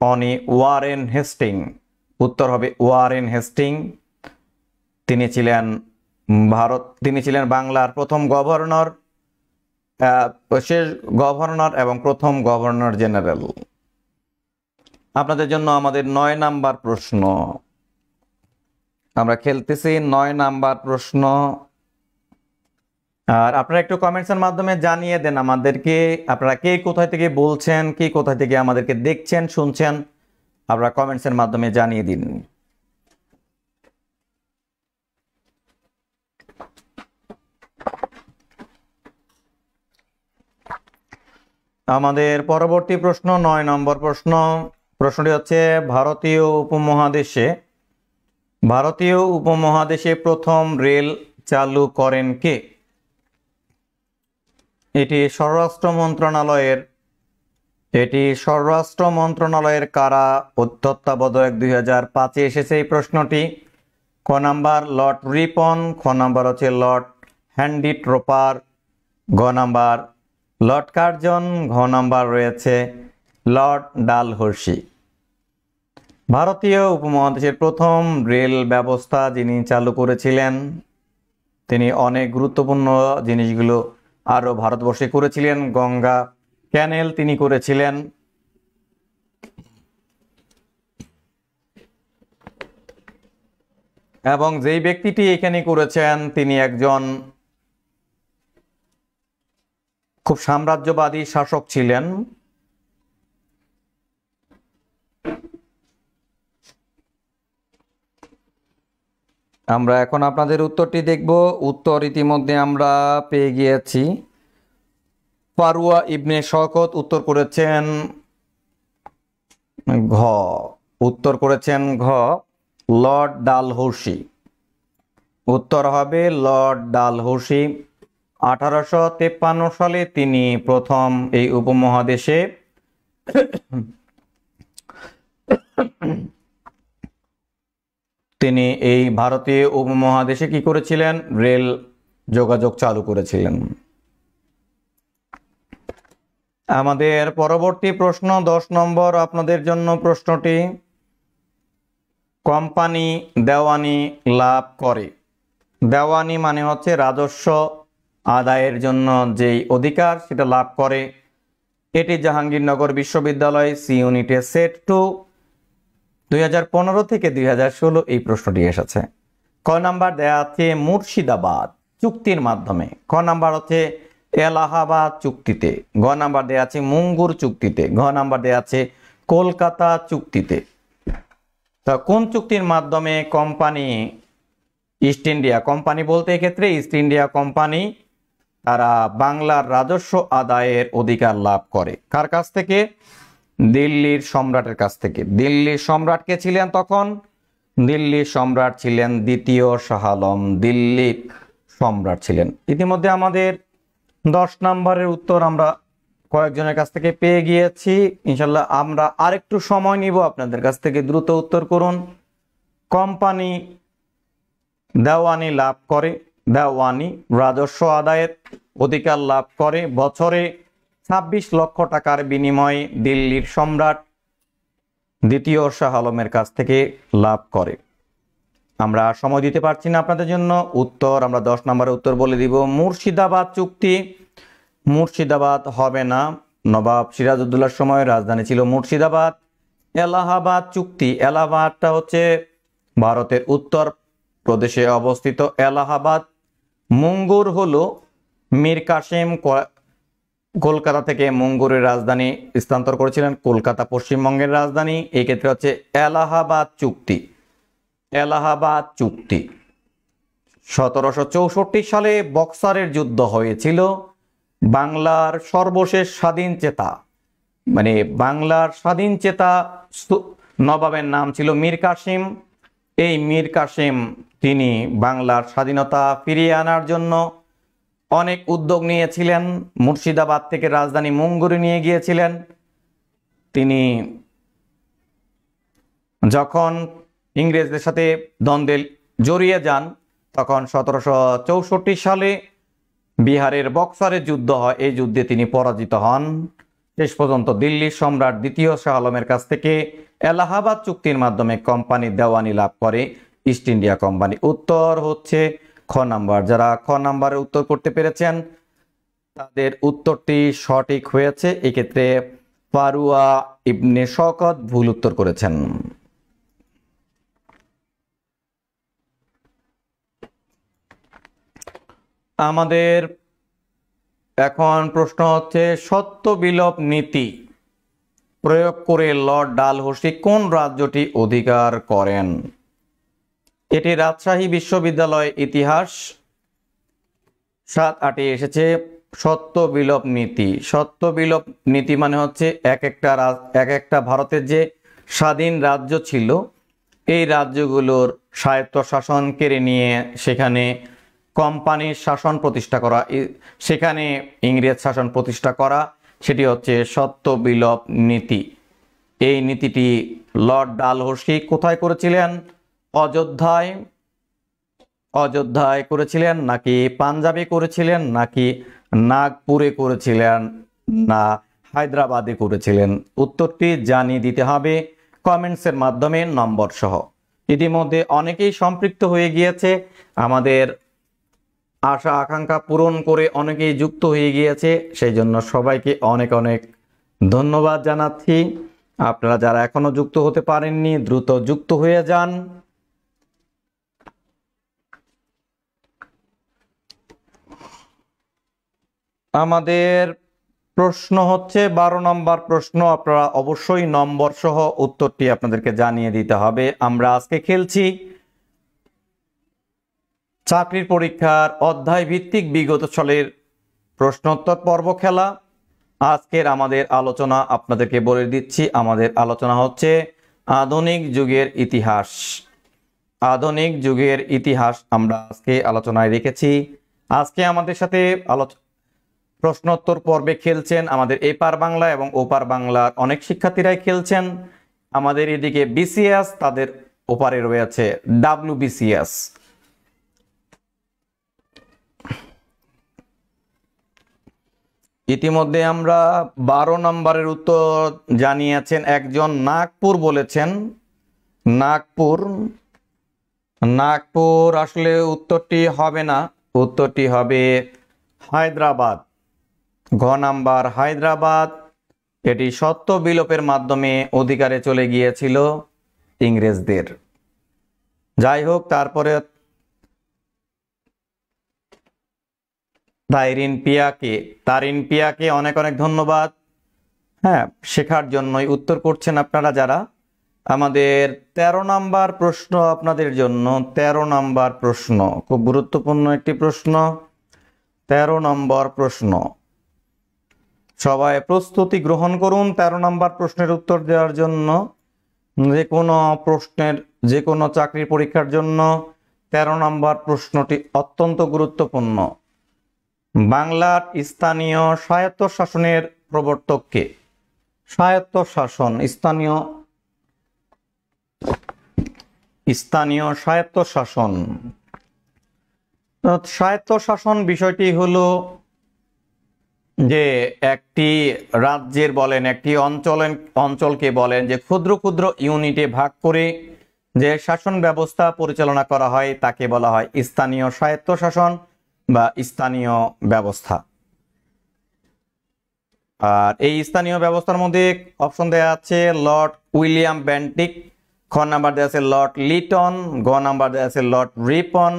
Oni Warren Hastings. উত্তর হবে ওয়ারেন হেস্টিং। তিনি ছিলেন ভারত, তিনি ছিলেন বাংলার প্রথম গভর্নর শেষ গভর্নর এবং প্রথম গভর্নর জেনারেল। আপনাদের জন্য আমাদের নয় নাম্বার প্রশ্ন। আমরা খেলতেছি নয় নাম্বার প্রশ্ন। আর আপনারা একটু কমেন্টসের মাধ্যমে জানিয়ে দেন আমাদেরকে, আপনারা কে কোথায় থেকে বলছেন, কে কোথায় থেকে আমাদেরকে দেখছেন, শুনছেন, আপনারা কমেন্টসের মাধ্যমে জানিয়ে দিন। আমাদের পরবর্তী প্রশ্ন, নয় নম্বর প্রশ্ন। প্রশ্নটি হচ্ছে, ভারতীয় উপমহাদেশে ভারতীয় উপমহাদেশে প্রথম রেল চালু করেন কে? এটি স্বরাষ্ট্র মন্ত্রণালয়ের, এটি স্বরাষ্ট্র মন্ত্রণালয়ের কারা তত্ত্বাবধায়ক দুই হাজার পাঁচে এসেছে এই প্রশ্নটি। ক নাম্বার, লর্ড রিপন, খ নাম্বার হচ্ছে লর্ড হ্যান্ডি ট্রোপার গ নাম্বার লর্ড কার্জন, ঘ নাম্বার রয়েছে লর্ড ডালহর্ষি ভারতীয় উপমহাদেশের প্রথম রেল ব্যবস্থা যিনি চালু করেছিলেন, তিনি অনেক গুরুত্বপূর্ণ জিনিসগুলো আরও ভারতবর্ষে করেছিলেন, গঙ্গা ক্যানেল তিনি করেছিলেন। এবং যেই ব্যক্তিটি এখানে করেছেন, তিনি একজন খুব সাম্রাজ্যবাদী শাসক ছিলেন। আমরা এখন আপনাদের উত্তরটি দেখব। উত্তর ইতিমধ্যে আমরা পেয়ে গিয়েছি। পারুয়া ইবনে শকত উত্তর করেছেন ঘ। উত্তর করেছেন ঘ, লর্ড ডালহৌসি। উত্তর হবে লর্ড ডালহৌসি। আঠারোশো তেপ্পান্ন সালে তিনি প্রথম এই উপমহাদেশে তিনি এই ভারতীয় উপমহাদেশে কি করেছিলেন? রেল যোগাযোগ চালু করেছিলেন। আমাদের পরবর্তী প্রশ্ন, দশ নম্বর আপনাদের জন্য প্রশ্নটি, কোম্পানি দেওয়ানি লাভ করে। দেওয়ানি মানে হচ্ছে রাজস্ব আদায়ের জন্য যেই অধিকার, সেটা লাভ করে। এটি জাহাঙ্গীরনগর বিশ্ববিদ্যালয়, সি ইউনিটে সেট টু। দুই থেকে দু হাজার ষোলো এই প্রশ্নটি এসেছে। ক নাম্বার দেয়া আছে মুর্শিদাবাদ চুক্তির মাধ্যমে। ক নাম্বার হচ্ছে এলাহাবাদ চুক্তিতে। ঘ নাম্বার দেয়া আছে মুঙ্গুর চুক্তিতে। ঘ নাম্বার দেয়া আছে কলকাতা চুক্তিতে। তা কোন চুক্তির মাধ্যমে কোম্পানি ইস্ট ইন্ডিয়া কোম্পানি বলতে এক্ষেত্রে ইস্ট ইন্ডিয়া কোম্পানি তারা বাংলার রাজস্ব আদায়ের অধিকার লাভ করে। কার কাছ থেকে? দিল্লির সম্রাটের কাছ থেকে। দিল্লির সম্রাট কে ছিলেন তখন? দিল্লির সম্রাট ছিলেন দ্বিতীয় শাহ আলম। দিল্লির সম্রাট ছিলেন। ইতিমধ্যে আমাদের দশ নম্বরের উত্তর আমরা কয়েকজনের কাছ থেকে পেয়ে গিয়েছি। ইনশাল্লাহ আমরা আরেকটু সময় নিব আপনাদের কাছ থেকে দ্রুত উত্তর করুন। কোম্পানি দেওয়ানি লাভ করে, দেওয়ানি রাজস্ব আদায়ের অধিকার লাভ করে, বছরে ছাব্বিশ লক্ষ টাকার বিনিময়ে দিল্লির সম্রাট দ্বিতীয় শাহ আলমের কাছ থেকে লাভ করে। আমরা সময় দিতে পারছি না আপনাদের জন্য। উত্তর, আমরা দশ নম্বরের উত্তর বলে দিব। মুর্শিদাবাদ চুক্তি। মুর্শিদাবাদ হবে না। নবাব সিরাজউদ্দৌলার সময় রাজধানী ছিল মুর্শিদাবাদ। এলাহাবাদ চুক্তি। এলাহাবাদটা হচ্ছে ভারতের উত্তর প্রদেশে অবস্থিত এলাহাবাদ। মুঙ্গুর হলো মীর কাসেম কলকাতা থেকে মঙ্গুরের রাজধানী স্থানান্তর করেছিলেন কলকাতা পশ্চিমবঙ্গের রাজধানী। এই ক্ষেত্রে হচ্ছে এলাহাবাদ চুক্তি। এলাহাবাদ চুক্তি। সতেরোশো চৌষট্টি সালে বক্সারের যুদ্ধ হয়েছিল। বাংলার সর্বশেষ স্বাধীন চেতা। মানে বাংলার স্বাধীন চেতা নবাবের নাম ছিল মীর কাসিম। এই মীর কাসিম তিনি বাংলার স্বাধীনতা ফিরিয়ে আনার জন্য অনেক উদ্যোগ নিয়েছিলেন, মুর্শিদাবাদ থেকে রাজধানী মুঙ্গুরি নিয়ে গিয়েছিলেন। তিনি যখন ইংরেজদের সাথে দ্বন্দ্বে জড়িয়ে যান, তখন সতেরোশো চৌষট্টি সালে বিহারের বক্সারের যুদ্ধ হয়। এই যুদ্ধে তিনি পরাজিত হন। শেষ পর্যন্ত দিল্লির সম্রাট দ্বিতীয় শাহ আলমের কাছ থেকে এলাহাবাদ চুক্তির মাধ্যমে কোম্পানি দেওয়ানি লাভ করে। ইস্ট ইন্ডিয়া কোম্পানি উত্তর হচ্ছে খ নাম্বার। যারা খ নাম্বারে উত্তর করতে পেরেছেন, তাদের উত্তরটি সঠিক হয়েছে। এক্ষেত্রে পারুয়া ইবনে শকত ভুল উত্তর করেছেন। আমাদের এখন প্রশ্ন হচ্ছে, সত্য বিলোপ নীতি প্রয়োগ করে লর্ড ডালহৌসি কোন রাজ্যটি অধিকার করেন? এটি রাজশাহী বিশ্ববিদ্যালয় ইতিহাস সাত আটে এসেছে সত্য বিলোপ নীতি। সত্য বিলোপ নীতি মানে হচ্ছে এক একটা এক একটা ভারতের যে স্বাধীন রাজ্য ছিল, এই রাজ্যগুলোর স্বায়ত্ত শাসন কেড়ে নিয়ে সেখানে কোম্পানির শাসন প্রতিষ্ঠা করা সেখানে ইংরেজ শাসন প্রতিষ্ঠা করা, সেটি হচ্ছে সত্য বিলোপ নীতি। এই নীতিটি লর্ড ডালহর্সি কোথায় করেছিলেন? অযোধ্যায় অযোধ্যায় করেছিলেন নাকি পাঞ্জাবে করেছিলেন নাকি নাগপুরে করেছিলেন না হায়দ্রাবাদে করেছিলেন? উত্তরটি জানিয়ে দিতে হবে কমেন্টসের মাধ্যমে নম্বর সহ। ইতিমধ্যে অনেকেই সম্পৃক্ত হয়ে গিয়েছে। আমাদের আশা, আকাঙ্ক্ষা পূরণ করে অনেকেই যুক্ত হয়ে গিয়েছে। সেই জন্য সবাইকে অনেক অনেক ধন্যবাদ জানাচ্ছি। আপনারা যারা এখনও যুক্ত হতে পারেননি, দ্রুত যুক্ত হয়ে যান। আমাদের প্রশ্ন হচ্ছে, বারো নম্বর প্রশ্ন, আপনারা অবশ্যই নম্বর সহ উত্তরটি আপনাদেরকে জানিয়ে দিতে হবে। আমরা আজকে খেলছি চাকরির পরীক্ষার অধ্যায় ভিত্তিক বিগত সালের প্রশ্নোত্তর পর্ব খেলা। আজকের আমাদের আলোচনা আপনাদেরকে বলে দিচ্ছি, আমাদের আলোচনা হচ্ছে আধুনিক যুগের ইতিহাস। আধুনিক যুগের ইতিহাস আমরা আজকে আলোচনায় রেখেছি। আজকে আমাদের সাথে আলোচনা প্রশ্নোত্তর পর্বে খেলছেন আমাদের এপার বাংলা এবং ওপার বাংলার অনেক শিক্ষার্থীরাই খেলছেন। আমাদের এদিকে বিসিএস তাদের ওপারে রয়েছে ডাব্লিউ বিসিএস ইতিমধ্যে আমরা বারো নম্বরের উত্তর জানিয়েছেন একজন নাগপুর বলেছেন। নাগপুর নাগপুর আসলে উত্তরটি হবে না, উত্তরটি হবে হায়দ্রাবাদ। ঘ নাম্বার, হায়দ্রাবাদ। এটি সত্য বিলোপের মাধ্যমে অধিকারে চলে গিয়েছিল ইংরেজদের। যাই হোক, তারপরে তাইরিন পিয়াকে তারিন পিয়াকে অনেক অনেক ধন্যবাদ। হ্যাঁ শেখার জন্যই উত্তর করছেন আপনারা যারা। আমাদের ১৩ নাম্বার প্রশ্ন আপনাদের জন্য ১৩ নাম্বার প্রশ্ন, খুব গুরুত্বপূর্ণ একটি প্রশ্ন। ১৩ নম্বর প্রশ্ন সবাই প্রস্তুতি গ্রহণ করুন। ১৩ নম্বর প্রশ্নের উত্তর দেওয়ার জন্য যে কোনো প্রশ্নের, যে কোনো চাকরির পরীক্ষার জন্য ১৩ নম্বর প্রশ্নটি অত্যন্ত গুরুত্বপূর্ণ। বাংলার স্থানীয় স্বায়ত্ত শাসনের প্রবর্তককে স্বায়ত্ত শাসন স্থানীয় স্থানীয় স্বায়ত্ত শাসন স্বায়ত্ত শাসন বিষয়টি হলো যে একটি রাজ্যের বলেন, একটি অঞ্চলের, অঞ্চলকে বলেন, যে ক্ষুদ্র ক্ষুদ্র ইউনিটে ভাগ করে যে শাসন ব্যবস্থা পরিচালনা করা হয়, তাকে বলা হয় স্থানীয় স্বায়ত্ত শাসন বা স্থানীয় ব্যবস্থা। আর এই স্থানীয় ব্যবস্থার মধ্যে অপশন দেওয়া আছে লর্ড উইলিয়াম ব্যান্টিক, খ নাম্বার দেওয়া আছে লর্ড লিটন, গ নাম্বার দেওয়া আছে লর্ড রিপন,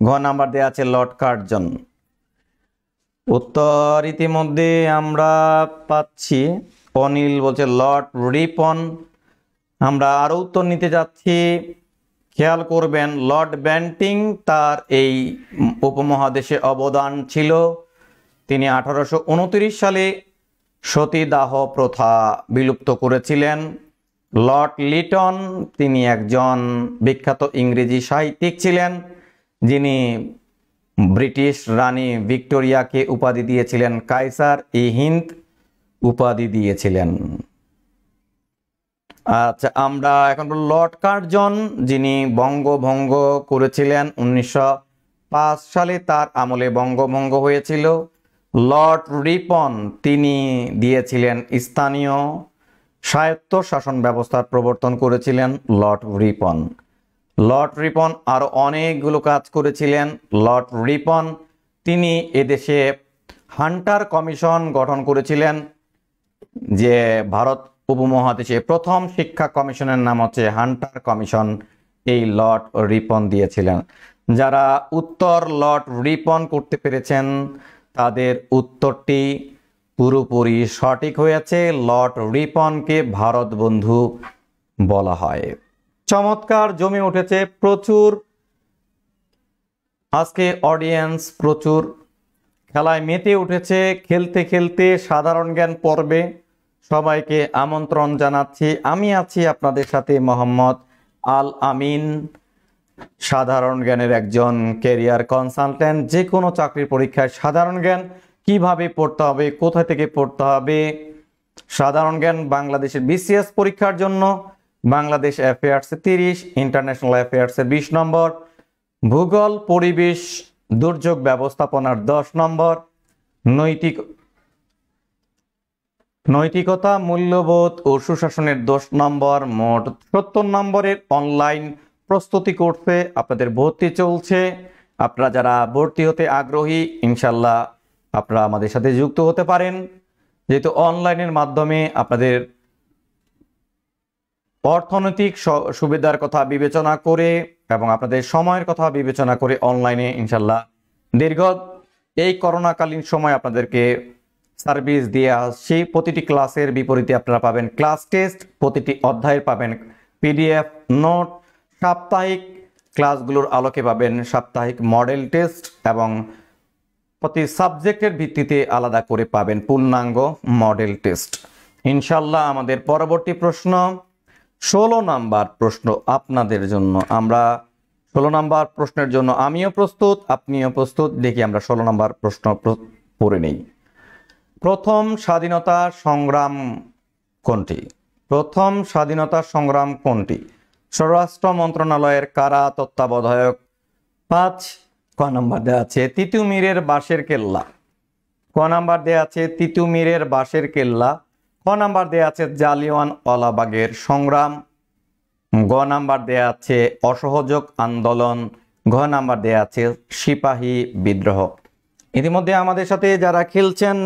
ঘ নাম্বার দেওয়া আছে লর্ড কার্জন। উত্তর ইতিমধ্যে আমরা পাচ্ছি। অনিল বলছে, লর্ড রিপন। আমরা আরও উত্তর নিতে যাচ্ছি। খেয়াল করবেন, লর্ড ব্যান্টিং তার এই উপমহাদেশে অবদান ছিল। তিনি আঠারোশো উনত্রিশ সালে সতীদাহ প্রথা বিলুপ্ত করেছিলেন। লর্ড লিটন তিনি একজন বিখ্যাত ইংরেজি সাহিত্যিক ছিলেন, যিনি ব্রিটিশ রানী ভিক্টোরিয়াকে উপাধি দিয়েছিলেন কাইসার ই হিন্দ উপাধি দিয়েছিলেন। আচ্ছা আমরা এখন লর্ড কার্জন যিনি বঙ্গভঙ্গ করেছিলেন উনিশশো পাঁচ সালে, তার আমলে বঙ্গভঙ্গ হয়েছিল। লর্ড রিপন তিনি দিয়েছিলেন স্থানীয় স্বায়ত্ত শাসন ব্যবস্থার প্রবর্তন করেছিলেন লর্ড রিপন। লর্ড রিপন আরও অনেকগুলো কাজ করেছিলেন। লর্ড রিপন, তিনি এদেশে হান্টার কমিশন গঠন করেছিলেন, যে ভারত উপমহাদেশে প্রথম শিক্ষা কমিশনের নাম হচ্ছে হান্টার কমিশন, এই লর্ড রিপন দিয়েছিলেন। যারা উত্তর লর্ড রিপন করতে পেরেছেন, তাদের উত্তরটি পুরোপুরি সঠিক হয়েছে। লর্ড রিপনকে ভারত বন্ধু বলা হয়। চমৎকার জমে উঠেছে প্রচুর। আজকে অডিয়েন্স প্রচুর। খেলায় মেতে উঠেছে, খেলতে খেলতে সাধারণ জ্ঞান পর্বে সবাইকে আমন্ত্রণ জানাচ্ছি। আমি আছি আপনাদের সাথে মোহাম্মদ আল আমিন, সাধারণ জ্ঞানের একজন কেরিয়ার কনসালটেন্ট যে কোনো চাকরির পরীক্ষায় সাধারণ জ্ঞান কীভাবে পড়তে হবে, কোথা থেকে পড়তে হবে? সাধারণ জ্ঞান বাংলাদেশের বিসিএস পরীক্ষার জন্য বাংলাদেশ অ্যাফেয়ার্সে তিরিশ ইন্টারন্যাশনাল অ্যাফেয়ার্সে বিশ নম্বর, ভূগোল, পরিবেশ, দুর্যোগ ব্যবস্থাপনার দশ নম্বর, নৈতিক নৈতিকতা, মূল্যবোধ ও সুশাসনের দশ নম্বর, মোট সত্তর নম্বরের অনলাইন প্রস্তুতি করতে আপনাদের ভর্তি চলছে। আপনারা যারা ভর্তি হতে আগ্রহী, ইনশাল্লাহ আপনারা আমাদের সাথে যুক্ত হতে পারেন। যেহেতু অনলাইনের মাধ্যমে আপনাদের অর্থনৈতিক সুবিধার কথা বিবেচনা করে এবং আপনাদের সময়ের কথা বিবেচনা করে অনলাইনে ইনশাল্লাহ দীর্ঘ এই করোনাকালীন সময় আপনাদেরকে সার্ভিস দিয়ে আসছি। প্রতিটি ক্লাসের বিপরীতে আপনারা পাবেন ক্লাস টেস্ট, প্রতিটি অধ্যায়ের পাবেন পিডিএফ, নোট, সাপ্তাহিক ক্লাসগুলোর আলোকে পাবেন সাপ্তাহিক মডেল টেস্ট এবং প্রতি সাবজেক্টের ভিত্তিতে আলাদা করে পাবেন পূর্ণাঙ্গ মডেল টেস্ট। ইনশাল্লাহ আমাদের পরবর্তী প্রশ্ন ষোলো নাম্বার প্রশ্ন আপনাদের জন্য। আমরা ষোলো নাম্বার প্রশ্নের জন্য, আমিও প্রস্তুত, আপনিও প্রস্তুত, দেখি আমরা ষোলো নাম্বার প্রশ্ন প্র- পড়ে নেই। প্রথম স্বাধীনতা সংগ্রাম কোনটি? প্রথম স্বাধীনতা সংগ্রাম কোনটি? স্বরাষ্ট্র মন্ত্রণালয়ের কারা তত্ত্বাবধায়ক? পাঁচ, ক নাম্বার দেওয়া আছে, তিতুমিরের বাঁশের কেল্লা। ক নাম্বার দেওয়া আছে, তিতুমিরের বাঁশের কেল্লা। ক নাম্বার দেয়া আছে জালিওয়ান ওয়ালাবাগের সংগ্রাম। গ নাম্বার দেয়া আছে অসহযোগ আন্দোলন। ঘ নাম্বার দেয়া আছে সিপাহী বিদ্রোহ। ইতিমধ্যে আমাদের সাথে যারা খেলছেন,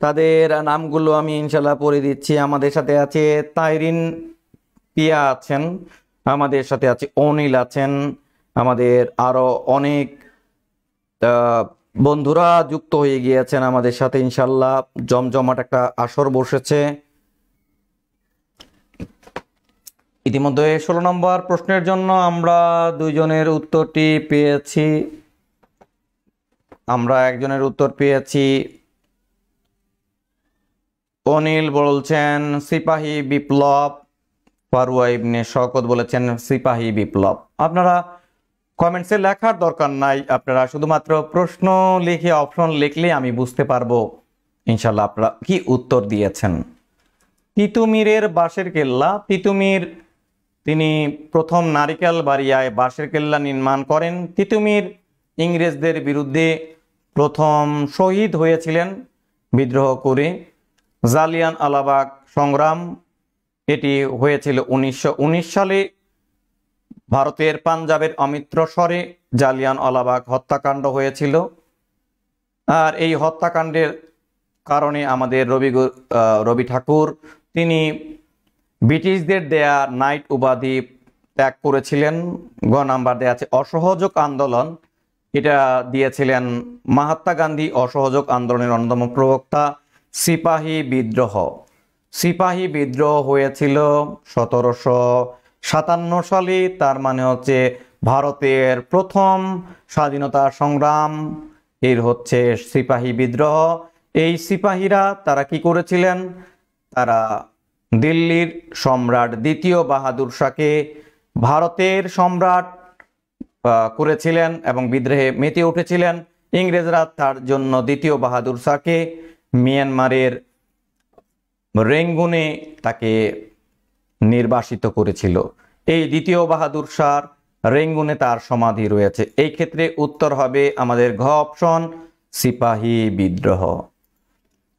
তাদের নামগুলো আমি ইনশাল্লাহ পড়ে দিচ্ছি। আমাদের সাথে আছে তাইরিন পিয়া আছেন, আমাদের সাথে আছে অনিল আছেন, আমাদের আরও অনেক বন্ধুরা, যুক্ত হয়ে গিয়েছেন আমাদের সাথে ইনশাল্লাহ জমজমাট একটা আসর বসেছে। ইতিমধ্যে ষোলো নম্বর প্রশ্নের জন্য আমরা দুইজনের উত্তরটি পেয়েছি। আমরা একজনের উত্তর পেয়েছি। অনিল বলছেন, সিপাহী বিপ্লব। ফারুয়া ইবনে শওকত বলেছেন, সিপাহী বিপ্লব। আপনারা কমেন্টসে লেখার দরকার নাই। আপনারা শুধুমাত্র প্রশ্ন লিখে অপশন লিখলে আমি বুঝতে পারব। ইনশাল্লাহ আপনারা কি উত্তর দিয়েছেন? তিতুমিরের বাঁশের কেল্লা। তিতুমির, তিনি প্রথম নারিকেল বাড়িয়ায় বাঁশের কেল্লা নির্মাণ করেন। তিতুমির ইংরেজদের বিরুদ্ধে প্রথম শহীদ হয়েছিলেন বিদ্রোহ করে জালিয়ান আলাবাগ সংগ্রাম। এটি হয়েছিল উনিশশো উনিশ সালে। ভারতের পাঞ্জাবের অমৃতসরে জালিয়ান অলাবাগ হত্যাকাণ্ড হয়েছিল। আর এই হত্যাকাণ্ডের কারণে আমাদের রবি রবি ঠাকুর, তিনি ব্রিটিশদের দেয়া নাইট উপাধি ত্যাগ করেছিলেন। গ নাম্বার দেয়া আছে, অসহযোগ আন্দোলন। এটা দিয়েছিলেন মহাত্মা গান্ধী, অসহযোগ আন্দোলনের অন্যতম প্রবক্তা সিপাহী বিদ্রোহ। সিপাহী বিদ্রোহ হয়েছিল সতেরোশো সাতান্ন সালে, তার মানে হচ্ছে ভারতের প্রথম স্বাধীনতা সংগ্রাম। এর হচ্ছে সিপাহী বিদ্রোহ। এই সিপাহীরা তারা কি করেছিলেন? তারা দিল্লির সম্রাট দ্বিতীয় বাহাদুর শাহকে ভারতের সম্রাট করেছিলেন এবং বিদ্রোহে মেতে উঠেছিলেন। ইংরেজরা তার জন্য দ্বিতীয় বাহাদুর শাহকে মিয়ানমারের রেঙ্গুনে তাকে নির্বাসিত করেছিল। এই দ্বিতীয় বাহাদুর শাহ রেঙ্গুনে তার সমাধি রয়েছে। এই ক্ষেত্রে উত্তর হবে আমাদের ঘ অপশন, সিপাহী বিদ্রোহ।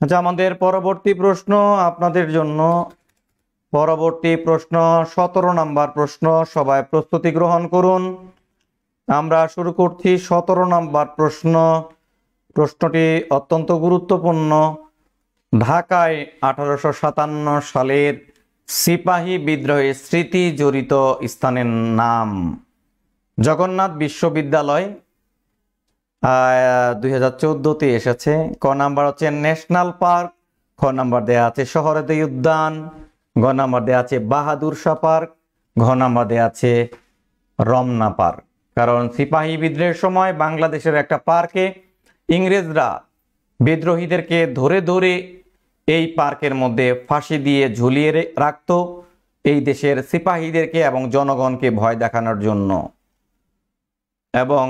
আচ্ছা আমাদের পরবর্তী প্রশ্ন আপনাদের জন্য। পরবর্তী প্রশ্ন, সতেরো নাম্বার প্রশ্ন সবাই প্রস্তুতি গ্রহণ করুন। আমরা শুরু করছি সতেরো নাম্বার প্রশ্ন। প্রশ্নটি অত্যন্ত গুরুত্বপূর্ণ। ঢাকায় আঠারোশো সাতান্ন সালের সিপাহী বিদ্রোহের স্মৃতি জড়িত স্থানের নাম। জগন্নাথ বিশ্ববিদ্যালয় দুই হাজার চোদ্দোতে এসেছে। ক নাম্বার হচ্ছে ন্যাশনাল পার্ক, খ নাম্বার দেয়া আছে শহরেদি উদ্যান, ঘ নাম্বার দেয়া আছে বাহাদুর শাহ পার্ক, ঘ নাম্বার দেয়া আছে রমনা পার্ক। কারণ সিপাহী বিদ্রোহের সময় বাংলাদেশের একটা পার্কে ইংরেজরা বিদ্রোহীদেরকে ধরে ধরে এই পার্কের মধ্যে ফাঁসি দিয়ে ঝুলিয়ে রাখতো এই দেশের সিপাহীদেরকে এবং জনগণকে ভয় দেখানোর জন্য। এবং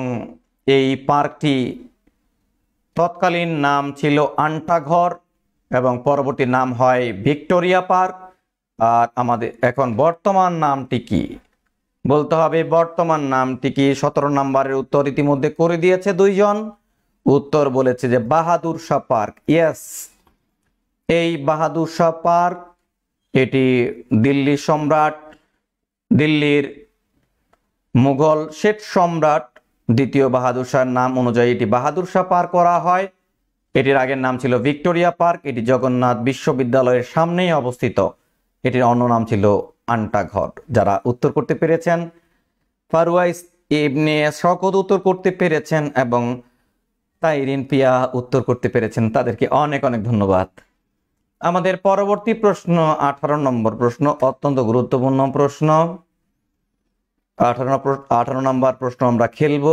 এই পার্কটি তৎকালীন নাম ছিল আন্টাঘর এবং পরবর্তী নাম হয় ভিক্টোরিয়া পার্ক। আর আমাদের এখন বর্তমান নামটি কি? বলতে হবে বর্তমান নামটি কি? সতেরো নম্বরের উত্তর ইতিমধ্যে করে দিয়েছে দুইজন। উত্তর বলেছে যে বাহাদুর শাহ পার্ক। ইয়েস এই বাহাদুর শাহ পার্ক, এটি দিল্লি সম্রাট, দিল্লির মুঘল শেঠ সম্রাট দ্বিতীয় বাহাদুর শাহর নাম অনুযায়ী এটি বাহাদুর শাহ পার্ক করা হয়। এটির আগের নাম ছিল ভিক্টোরিয়া পার্ক, এটি জগন্নাথ বিশ্ববিদ্যালয়ের সামনেই অবস্থিত। এটির অন্য নাম ছিল আন্টাঘর যারা উত্তর করতে পেরেছেন। ফারুয়াইস ইবনে শকত উত্তর করতে পেরেছেন এবং তাইরিন পিয়া উত্তর করতে পেরেছেন। তাদেরকে অনেক অনেক ধন্যবাদ। আমাদের পরবর্তী প্রশ্ন, আঠারো নম্বর প্রশ্ন, অত্যন্ত গুরুত্বপূর্ণ প্রশ্ন। আঠারো আঠারো নম্বর প্রশ্ন আমরা খেলব,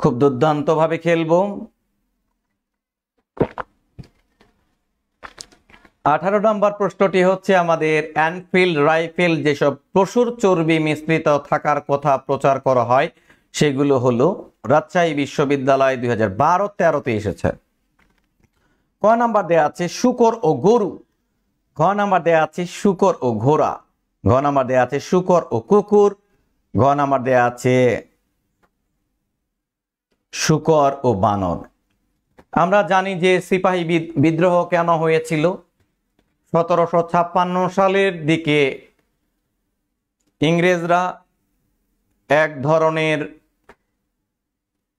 খুব দুর্দান্তভাবে খেলব। আঠারো নম্বর প্রশ্নটি হচ্ছে আমাদের অ্যানফিল্ড রাইফেল যেসব প্রচুর চর্বি মিশ্রিত থাকার কথা প্রচার করা হয়, সেগুলো হলো রাজশাহী বিশ্ববিদ্যালয় দুই হাজার বারো তেরোতে এসেছে। ক নাম্বার দেয়া আছে শুকর ও গরু। ঘ নাম্বার দেয়া আছে শুকর ও ঘোড়া। ঘ নাম্বার দেয়া আছে শুকর ও কুকুর। ঘ নাম্বার দেয়া আছে শুকর ও বানর। আমরা জানি যে সিপাহী বিদ্রোহ কেন হয়েছিল? সতেরোশো ছাপ্পান্ন সালের দিকে ইংরেজরা এক ধরনের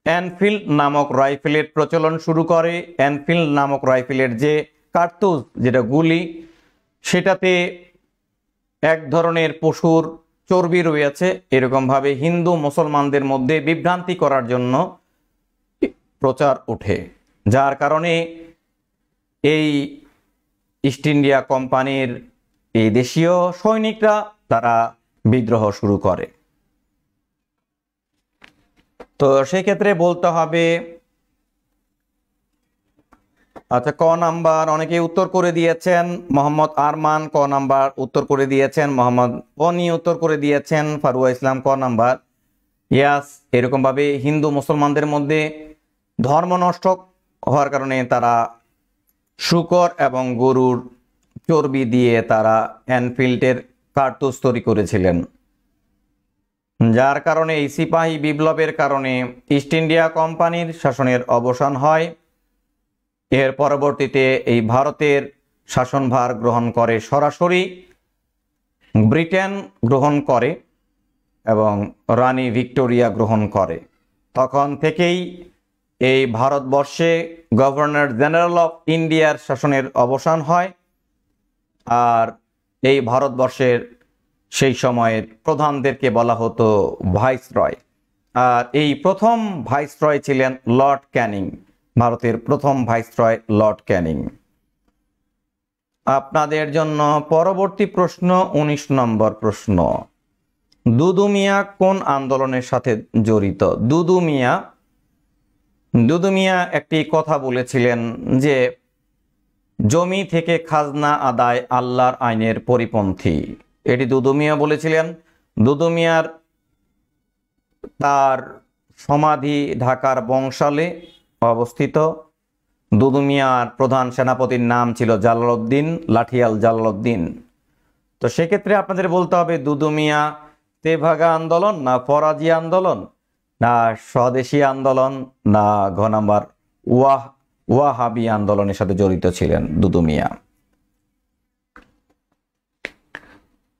অ্যানফিল্ড নামক রাইফেলের প্রচলন শুরু করে। অ্যানফিল্ড নামক রাইফেলের যে কার্তুজ, যেটা গুলি, সেটাতে এক ধরনের পশুর চর্বি রয়েছে। এরকমভাবে হিন্দু মুসলমানদের মধ্যে বিভ্রান্তি করার জন্য প্রচার ওঠে। যার কারণে এই ইস্ট ইন্ডিয়া কোম্পানির এই দেশীয় সৈনিকরা তারা বিদ্রোহ শুরু করে। তো সেক্ষেত্রে বলতে হবে আচ্ছা ক নাম্বার অনেকে উত্তর করে দিয়েছেন, মোহাম্মদ আরমান ক নাম্বার উত্তর করে দিয়েছেন, মোহাম্মদ পনি উত্তর করে দিয়েছেন, ফারুয়া ইসলাম ক নাম্বার, ইয়াস, এরকমভাবে হিন্দু মুসলমানদের মধ্যে ধর্ম নষ্ট হওয়ার কারণে তারা শুকর এবং গরুর চর্বি দিয়ে তারা এনফিল্ডের কার্তুজ তৈরি করেছিলেন। যার কারণে এই সিপাহী বিপ্লবের কারণে ইস্ট ইন্ডিয়া কোম্পানির শাসনের অবসান হয়। এর পরবর্তীতে এই ভারতের শাসনভার গ্রহণ করে সরাসরি, ব্রিটেন গ্রহণ করে এবং রানী ভিক্টোরিয়া গ্রহণ করে। তখন থেকেই এই ভারতবর্ষে গভর্নর জেনারেল অফ ইন্ডিয়ার শাসনের অবসান হয়। আর এই ভারতবর্ষের সেই সময়ের প্রধানদেরকে বলা হতো ভাইসরয়। আর এই প্রথম ভাইসরয় ছিলেন লর্ড ক্যানিং, ভারতের প্রথম ভাইসরয় লর্ড ক্যানিং। আপনাদের জন্য পরবর্তী প্রশ্ন ১৯ নম্বর প্রশ্ন। দুদু মিয়া কোন আন্দোলনের সাথে জড়িত? দুদু মিয়া দুদু মিয়া একটি কথা বলেছিলেন যে, জমি থেকে খাজনা আদায় আল্লাহর আইনের পরিপন্থী। এটি দুদুমিয়া বলেছিলেন। দুদুমিয়ার তার সমাধি ঢাকার বংশালে অবস্থিত। দুদুমিয়ার প্রধান সেনাপতির নাম ছিল জালালউদ্দিন, লাঠিয়াল জালালউদ্দিন। তো সেক্ষেত্রে আপনাদের বলতে হবে, দুদুমিয়া তেভাগা আন্দোলন না ফরাজি আন্দোলন না স্বদেশী আন্দোলন না ঘ নাম্বার ওয়াহ, ওয়াহাবি আন্দোলনের সাথে জড়িত ছিলেন দুদুমিয়া।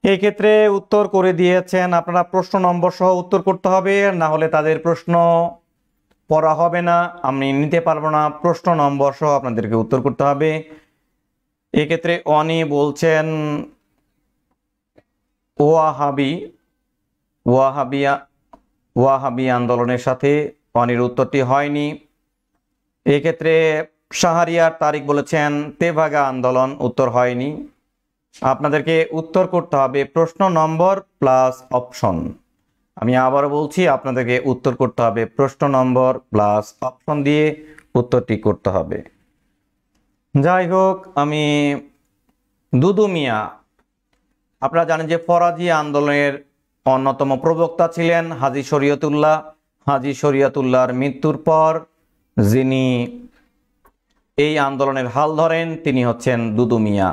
এই ক্ষেত্রে উত্তর করে দিয়েছেন, আপনারা প্রশ্ন নম্বর সহ উত্তর করতে হবে, না হলে তাদের প্রশ্ন পড়া হবে না। আমি নিতে পারব না, প্রশ্ন নম্বর সহ আপনাদেরকে উত্তর করতে হবে। এক্ষেত্রে অনি বলছেন, ওয়াহাবি, ওয়াহাবিয়া, ওয়াহাবি আন্দোলনের সাথে অনির উত্তরটি হয়নি। এক্ষেত্রে শাহরিয়ার তারিখ বলেছেন, তেভাগা আন্দোলন উত্তর হয়নি। আপনাদেরকে উত্তর করতে হবে প্রশ্ন নম্বর প্লাস অপশন। আমি আবার বলছি, আপনাদেরকে উত্তর করতে হবে প্রশ্ন নম্বর প্লাস অপশন দিয়ে উত্তরটি করতে হবে। যাই হোক, আমি দুদু মিয়া, আপনারা জানেন যে ফরাজি আন্দোলনের অন্যতম প্রবক্তা ছিলেন হাজি শরীয়তুল্লাহ। হাজি শরীয়তুল্লাহর মৃত্যুর পর যিনি এই আন্দোলনের হাল ধরেন, তিনি হচ্ছেন দুদু মিয়া।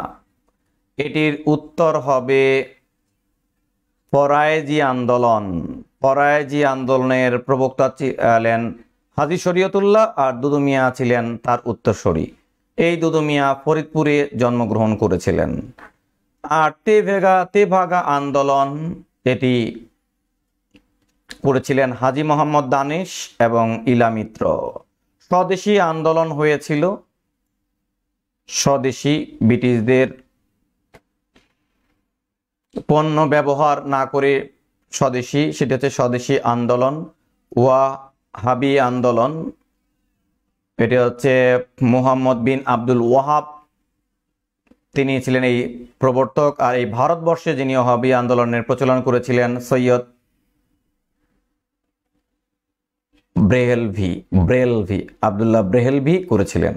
এটির উত্তর হবে পরায়জি আন্দোলন। পরায়জি আন্দোলনের প্রবক্তা ছিলেন হাজি শরীয়তুল্লাহ আর দুদু মিয়া ছিলেন তার উত্তরসরী। এই দুদু মিয়া ফরিদপুরে জন্মগ্রহণ করেছিলেন। আর তেভেগা তেভাগা আন্দোলন এটি করেছিলেন হাজি মোহাম্মদ দানিশ এবং ইলামিত্র স্বদেশী আন্দোলন হয়েছিল। স্বদেশী ব্রিটিশদের পণ্য ব্যবহার না করে স্বদেশী, সেটা হচ্ছে স্বদেশী আন্দোলন, ওয়া হাবি আন্দোলন। এটি হচ্ছে মুহাম্মদ বিন আব্দুল ওয়াহাব। তিনি ছিলেন এই প্রবর্তক আর এই ভারতবর্ষে যিনি ওহাবি আন্দোলনের প্রচলন করেছিলেন, সৈয়দ ব্রেহেলভি ব্রেলভি আবদুল্লাহ ব্রেহেলভি করেছিলেন।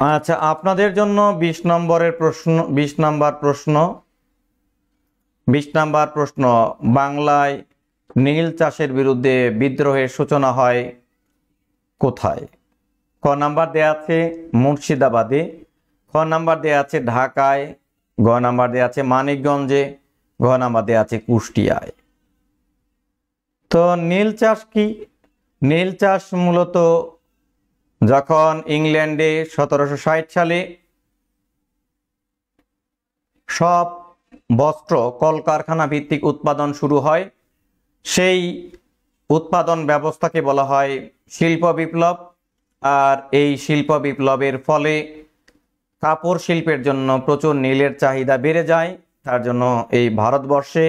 আচ্ছা আপনাদের জন্য বিশ নম্বরের প্রশ্ন, বিশ নাম্বার প্রশ্ন। বিশ নাম্বার প্রশ্ন, বাংলায় নীল চাষের বিরুদ্ধে বিদ্রোহের সূচনা হয় কোথায়? ক নাম্বার দেয়া আছে মুর্শিদাবাদে, খ নাম্বার দেয়া আছে ঢাকায়, গ নাম্বার দেয়া আছে মানিকগঞ্জে ঘ নাম্বার দেয়া আছে কুষ্টিয়ায়। তো নীল চাষ কি? নীল চাষ মূলত যখন ইংল্যান্ডে সতেরোশো ষাট সালে সব বস্ত্র কলকারখানা ভিত্তিক উৎপাদন শুরু হয়, সেই উৎপাদন ব্যবস্থাকে বলা হয় শিল্প বিপ্লব। আর এই শিল্প বিপ্লবের ফলে কাপড় শিল্পের জন্য প্রচুর নীলের চাহিদা বেড়ে যায়। তার জন্য এই ভারতবর্ষে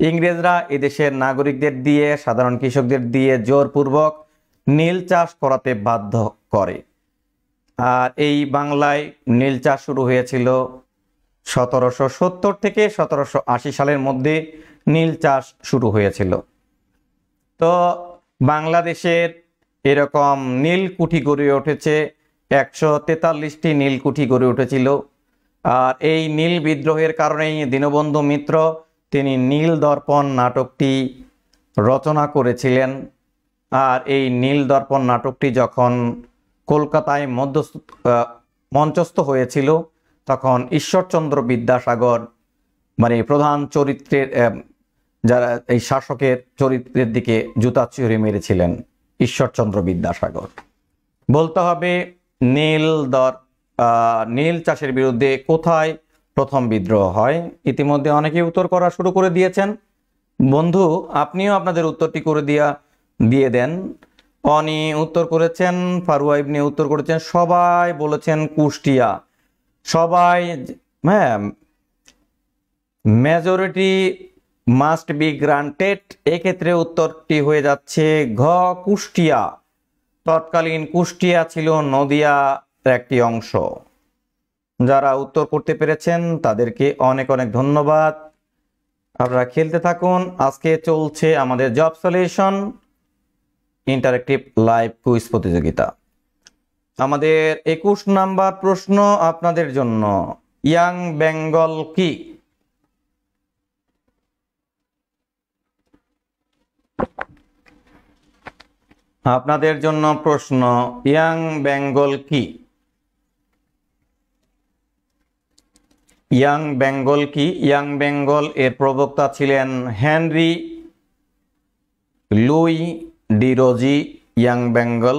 ইংরেজরা এদেশের নাগরিকদের দিয়ে, সাধারণ কৃষকদের দিয়ে জোরপূর্বক নীল চাষ করাতে বাধ্য। করে আর এই বাংলায় নীল চাষ শুরু হয়েছিল সতেরোশো সত্তর থেকে সতেরোশো আশি সালের মধ্যে নীল চাষ শুরু হয়েছিল। তো বাংলাদেশের এরকম নীলকুঠি গড়ে উঠেছে, একশো তেতাল্লিশটি নীলকুঠি গড়ে উঠেছিল। আর এই নীল বিদ্রোহের কারণেই দীনবন্ধু মিত্র তিনি নীল দর্পণ নাটকটি রচনা করেছিলেন। আর এই নীল দর্পণ নাটকটি যখন কলকাতায় মধ্যস্থ মঞ্চস্থ হয়েছিল তখন ঈশ্বরচন্দ্র বিদ্যাসাগর মানে প্রধান চরিত্রের যারা এই শাসকের চরিত্রের দিকে জুতা চুরি মেরেছিলেন ঈশ্বরচন্দ্র বিদ্যাসাগর। বলতে হবে নীল দর নীল চাষের বিরুদ্ধে কোথায় প্রথম বিদ্রোহ হয়? ইতিমধ্যে অনেকেই উত্তর করা শুরু করে দিয়েছেন। বন্ধু, আপনিও আপনাদের উত্তরটি করে দিয়া, দিয়ে দেন। অনি উত্তর করেছেন, ফারুয়া ইবনি উত্তর করেছেন, সবাই বলেছেন কুষ্টিয়া। সবাই হ্যাঁ মেজরিটি মাস্ট বি গ্রান্টেড এক্ষেত্রে উত্তরটি হয়ে যাচ্ছে ঘ, কুষ্টিয়া। তৎকালীন কুষ্টিয়া ছিল নদিয়ার একটি অংশ। যারা উত্তর করতে পেরেছেন, তাদেরকে অনেক অনেক ধন্যবাদ। আপনারা খেলতে থাকুন। আজকে চলছে আমাদের job solution interactive live quiz প্রতিযোগিতা। আমাদের একুশ নাম্বার প্রশ্ন আপনাদের জন্য। ইয়াং বেঙ্গল কি? আপনাদের জন্য প্রশ্ন, ইয়াং বেঙ্গল কি? ইয়াং বেঙ্গল কি? ইয়াং বেঙ্গল এর প্রবক্তা ছিলেন Henry Louis Derozio Young Bengal,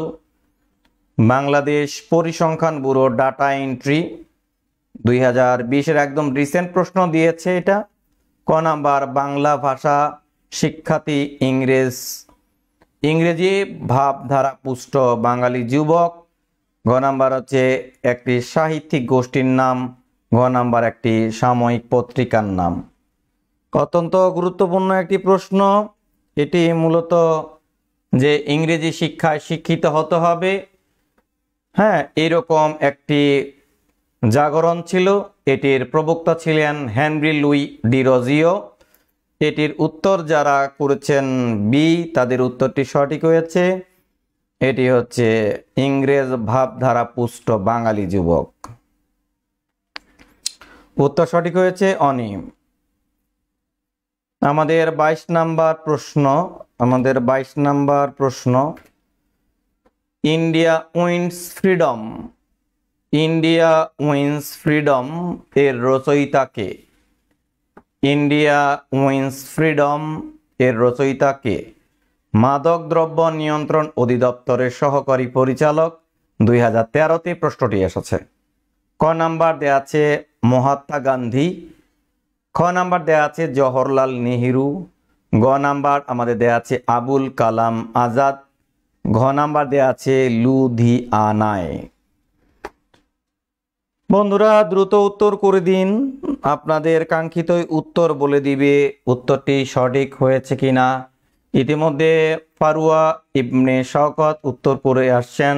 Bangladesh পরিসংখ্যান ব্যুরো ডাটা এন্ট্রি। দুই হাজার বিশের একদম রিসেন্ট প্রশ্ন দিয়েছে এটা। ক নাম্বার, বাংলা ভাষা শিক্ষার্থী ইংরেজ। ইংরেজি ভাবধারা পুষ্ট বাঙালি যুবক। ঘ নাম্বার হচ্ছে একটি সাহিত্যিক গোষ্ঠীর নাম। ঘ নাম্বার একটি সাময়িক পত্রিকার নাম। অত্যন্ত গুরুত্বপূর্ণ একটি প্রশ্ন। এটি মূলত যে ইংরেজি শিক্ষায় শিক্ষিত হতে হবে। হ্যাঁ এরকম একটি জাগরণ ছিল। এটির প্রবক্তা ছিলেন হেনরি লুই ডিরোজিও এটির উত্তর যারা করেছেন বি, তাদের উত্তরটি সঠিক হয়েছে। এটি হচ্ছে ইংরেজ ভাবধারা পুষ্ট বাঙালি যুবক। উত্তর সঠিক হয়েছে অনিম। আমাদের ২২ নাম্বার প্রশ্ন আমাদের ২২ নাম্বার প্রশ্ন। India wins freedom. India wins freedom এর রচয়িতাকে ইন্ডিয়া উইন্স ফ্রিডম এর রচয়িতাকে মাদক দ্রব্য নিয়ন্ত্রণ অধিদপ্তরের সহকারী পরিচালক। দুই হাজার তেরোতে প্রশ্নটি এসেছে। ক নাম্বার দেয়া আছে মহাত্মা গান্ধী। খ নাম্বার দেয়া আছে জওহরলাল নেহেরু। গ নাম্বার আমাদের দেয়া আছে আবুল কালাম আজাদ। ঘ নাম্বার দেয়া আছে লুধিয়ানায়। বন্ধুরা, দ্রুত উত্তর করে দিন। আপনাদের কাঙ্ক্ষিত উত্তর বলে দিবে, উত্তরটি সঠিক হয়েছে কিনা। ইতিমধ্যে ফারুয়া ইবনে শওকত উত্তর করে আসছেন।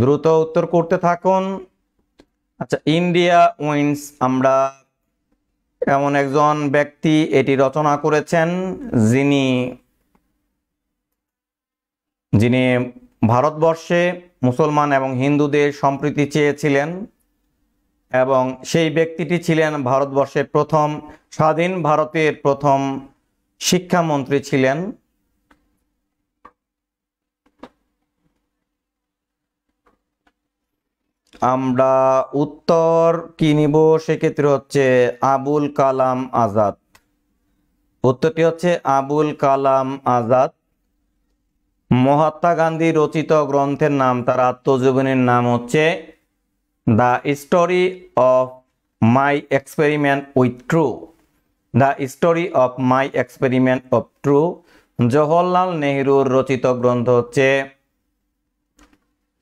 দ্রুত উত্তর করতে থাকুন। আচ্ছা ইন্ডিয়া উইন্স আমরা এমন একজন ব্যক্তি এটি রচনা করেছেন যিনি যিনি ভারতবর্ষে মুসলমান এবং হিন্দুদের সম্প্রীতি চেয়েছিলেন এবং সেই ব্যক্তিটি ছিলেন ভারতবর্ষের প্রথম, স্বাধীন ভারতের প্রথম শিক্ষামন্ত্রী ছিলেন। আমরা উত্তর কি নিব? সেক্ষেত্রে হচ্ছে আবুল কালাম আজাদ। উত্তরটি হচ্ছে আবুল কালাম আজাদ। মহাত্মা গান্ধী রচিত গ্রন্থের নাম, তার আত্মজীবনীর নাম হচ্ছে the story of my experiment with truth. The story of my experiment of truth. Jawaharlal নেহরুর রচিত গ্রন্থ হচ্ছে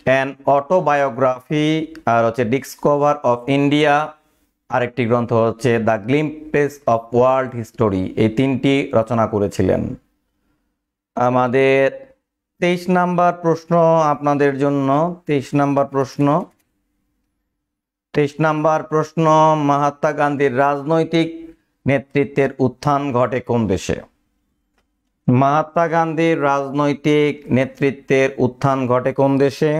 অ্যান অটোবায়োগ্রাফি আর হচ্ছে ডিসকভার অফ ইন্ডিয়া আরেকটি গ্রন্থ হচ্ছে the glimpses of world history এই তিনটি রচনা করেছিলেন। আমাদের তেইশ নাম্বার প্রশ্ন আপনাদের জন্য, তেইশ নাম্বার প্রশ্ন। তেইশ নাম্বার প্রশ্ন, মহাত্মা গান্ধীর রাজনৈতিক নেতৃত্বের উত্থান ঘটে কোন দেশে? মহাত্মা গান্ধীর রাজনৈতিক নেতৃত্বের উত্থান ঘটে কোন দেশে?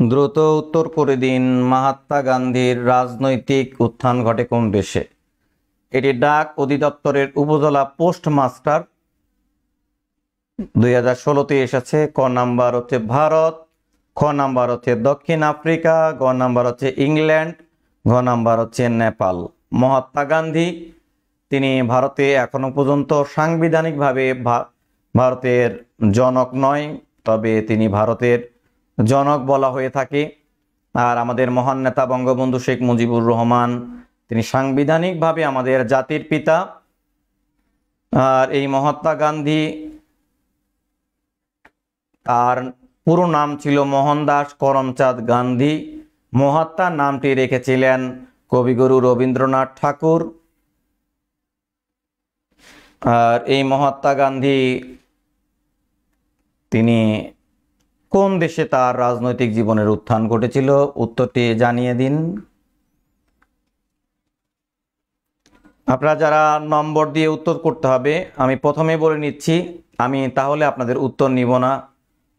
দ্রুত উত্তর করে দিন, মহাত্মা গান্ধীর রাজনৈতিক উত্থান ঘটে কোন দেশে? এটি ডাক অধিদপ্তরের উপজেলা পোস্ট মাস্টার দুই হাজার ষোলোতে এসেছে, ক নাম্বার হচ্ছে ভারত, খ নাম্বার হচ্ছে দক্ষিণ আফ্রিকা, গ নাম্বার হচ্ছে ইংল্যান্ড ঘ নাম্বার হচ্ছে নেপাল। মহাত্মা গান্ধী তিনি ভারতে এখনও পর্যন্ত সাংবিধানিকভাবে ভারতের জনক নয়, তবে তিনি ভারতের জনক বলা হয়ে থাকে। আর আমাদের মহান নেতা বঙ্গবন্ধু শেখ মুজিবুর রহমান, তিনি সাংবিধানিকভাবে আমাদের জাতির পিতা। আর এই মহাত্মা গান্ধী, তার পুরো নাম ছিল মোহনদাস করমচাঁদ গান্ধী। মহাত্মা নামটি রেখেছিলেন কবিগুরু রবীন্দ্রনাথ ঠাকুর। আর এই মহাত্মা গান্ধী, তিনি কোন দেশে তার রাজনৈতিক জীবনের উত্থান ঘটেছিল? উত্তরটি জানিয়ে দিন। আপনারা যারা নম্বর দিয়ে উত্তর করতে হবে, আমি প্রথমে বলে নিচ্ছি, আমি তাহলে আপনাদের উত্তর নিব না।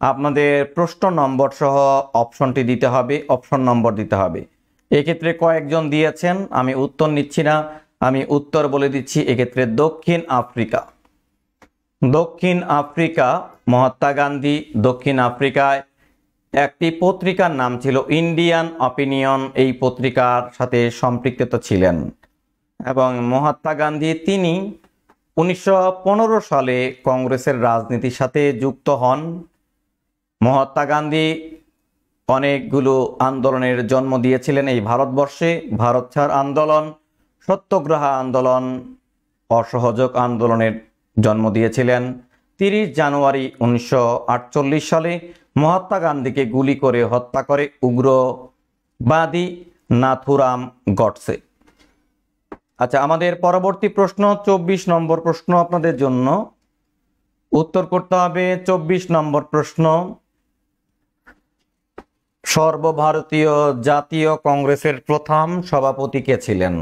আপনাদের প্রশ্ন নম্বর সহ অপশনটি দিতে হবে, অপশন নম্বর দিতে হবে। এক্ষেত্রে কয়েকজন দিয়েছেন, আমি উত্তর নিচ্ছি না। আমি উত্তর বলে দিচ্ছি এক্ষেত্রে দক্ষিণ আফ্রিকা। দক্ষিণ আফ্রিকা, মহাত্মা গান্ধী দক্ষিণ আফ্রিকায় একটি পত্রিকার নাম ছিল ইন্ডিয়ান অপিনিয়ন। এই পত্রিকার সাথে সম্পৃক্ত ছিলেন এবং মহাত্মা গান্ধী তিনি উনিশশো পনেরো সালে কংগ্রেসের রাজনীতির সাথে যুক্ত হন। মহাত্মা গান্ধী অনেকগুলো আন্দোলনের জন্ম দিয়েছিলেন এই ভারতবর্ষে। ভারত ছাড় আন্দোলন সত্যগ্রহ আন্দোলন, অসহযোগ আন্দোলনের জন্ম দিয়েছিলেন তিরিশ জানুয়ারি উনিশশো আটচল্লিশ সালে। মহাত্মা গান্ধীকে গুলি করে হত্যা করে উগ্রবাদী নাথুরাম গডসে। আচ্ছা আমাদের পরবর্তী প্রশ্ন, চব্বিশ নম্বর প্রশ্ন আপনাদের জন্য। উত্তর করতে হবে চব্বিশ নম্বর প্রশ্ন। সর্বভারতীয় জাতীয় কংগ্রেসের প্রথম সভাপতি কে ছিলেন?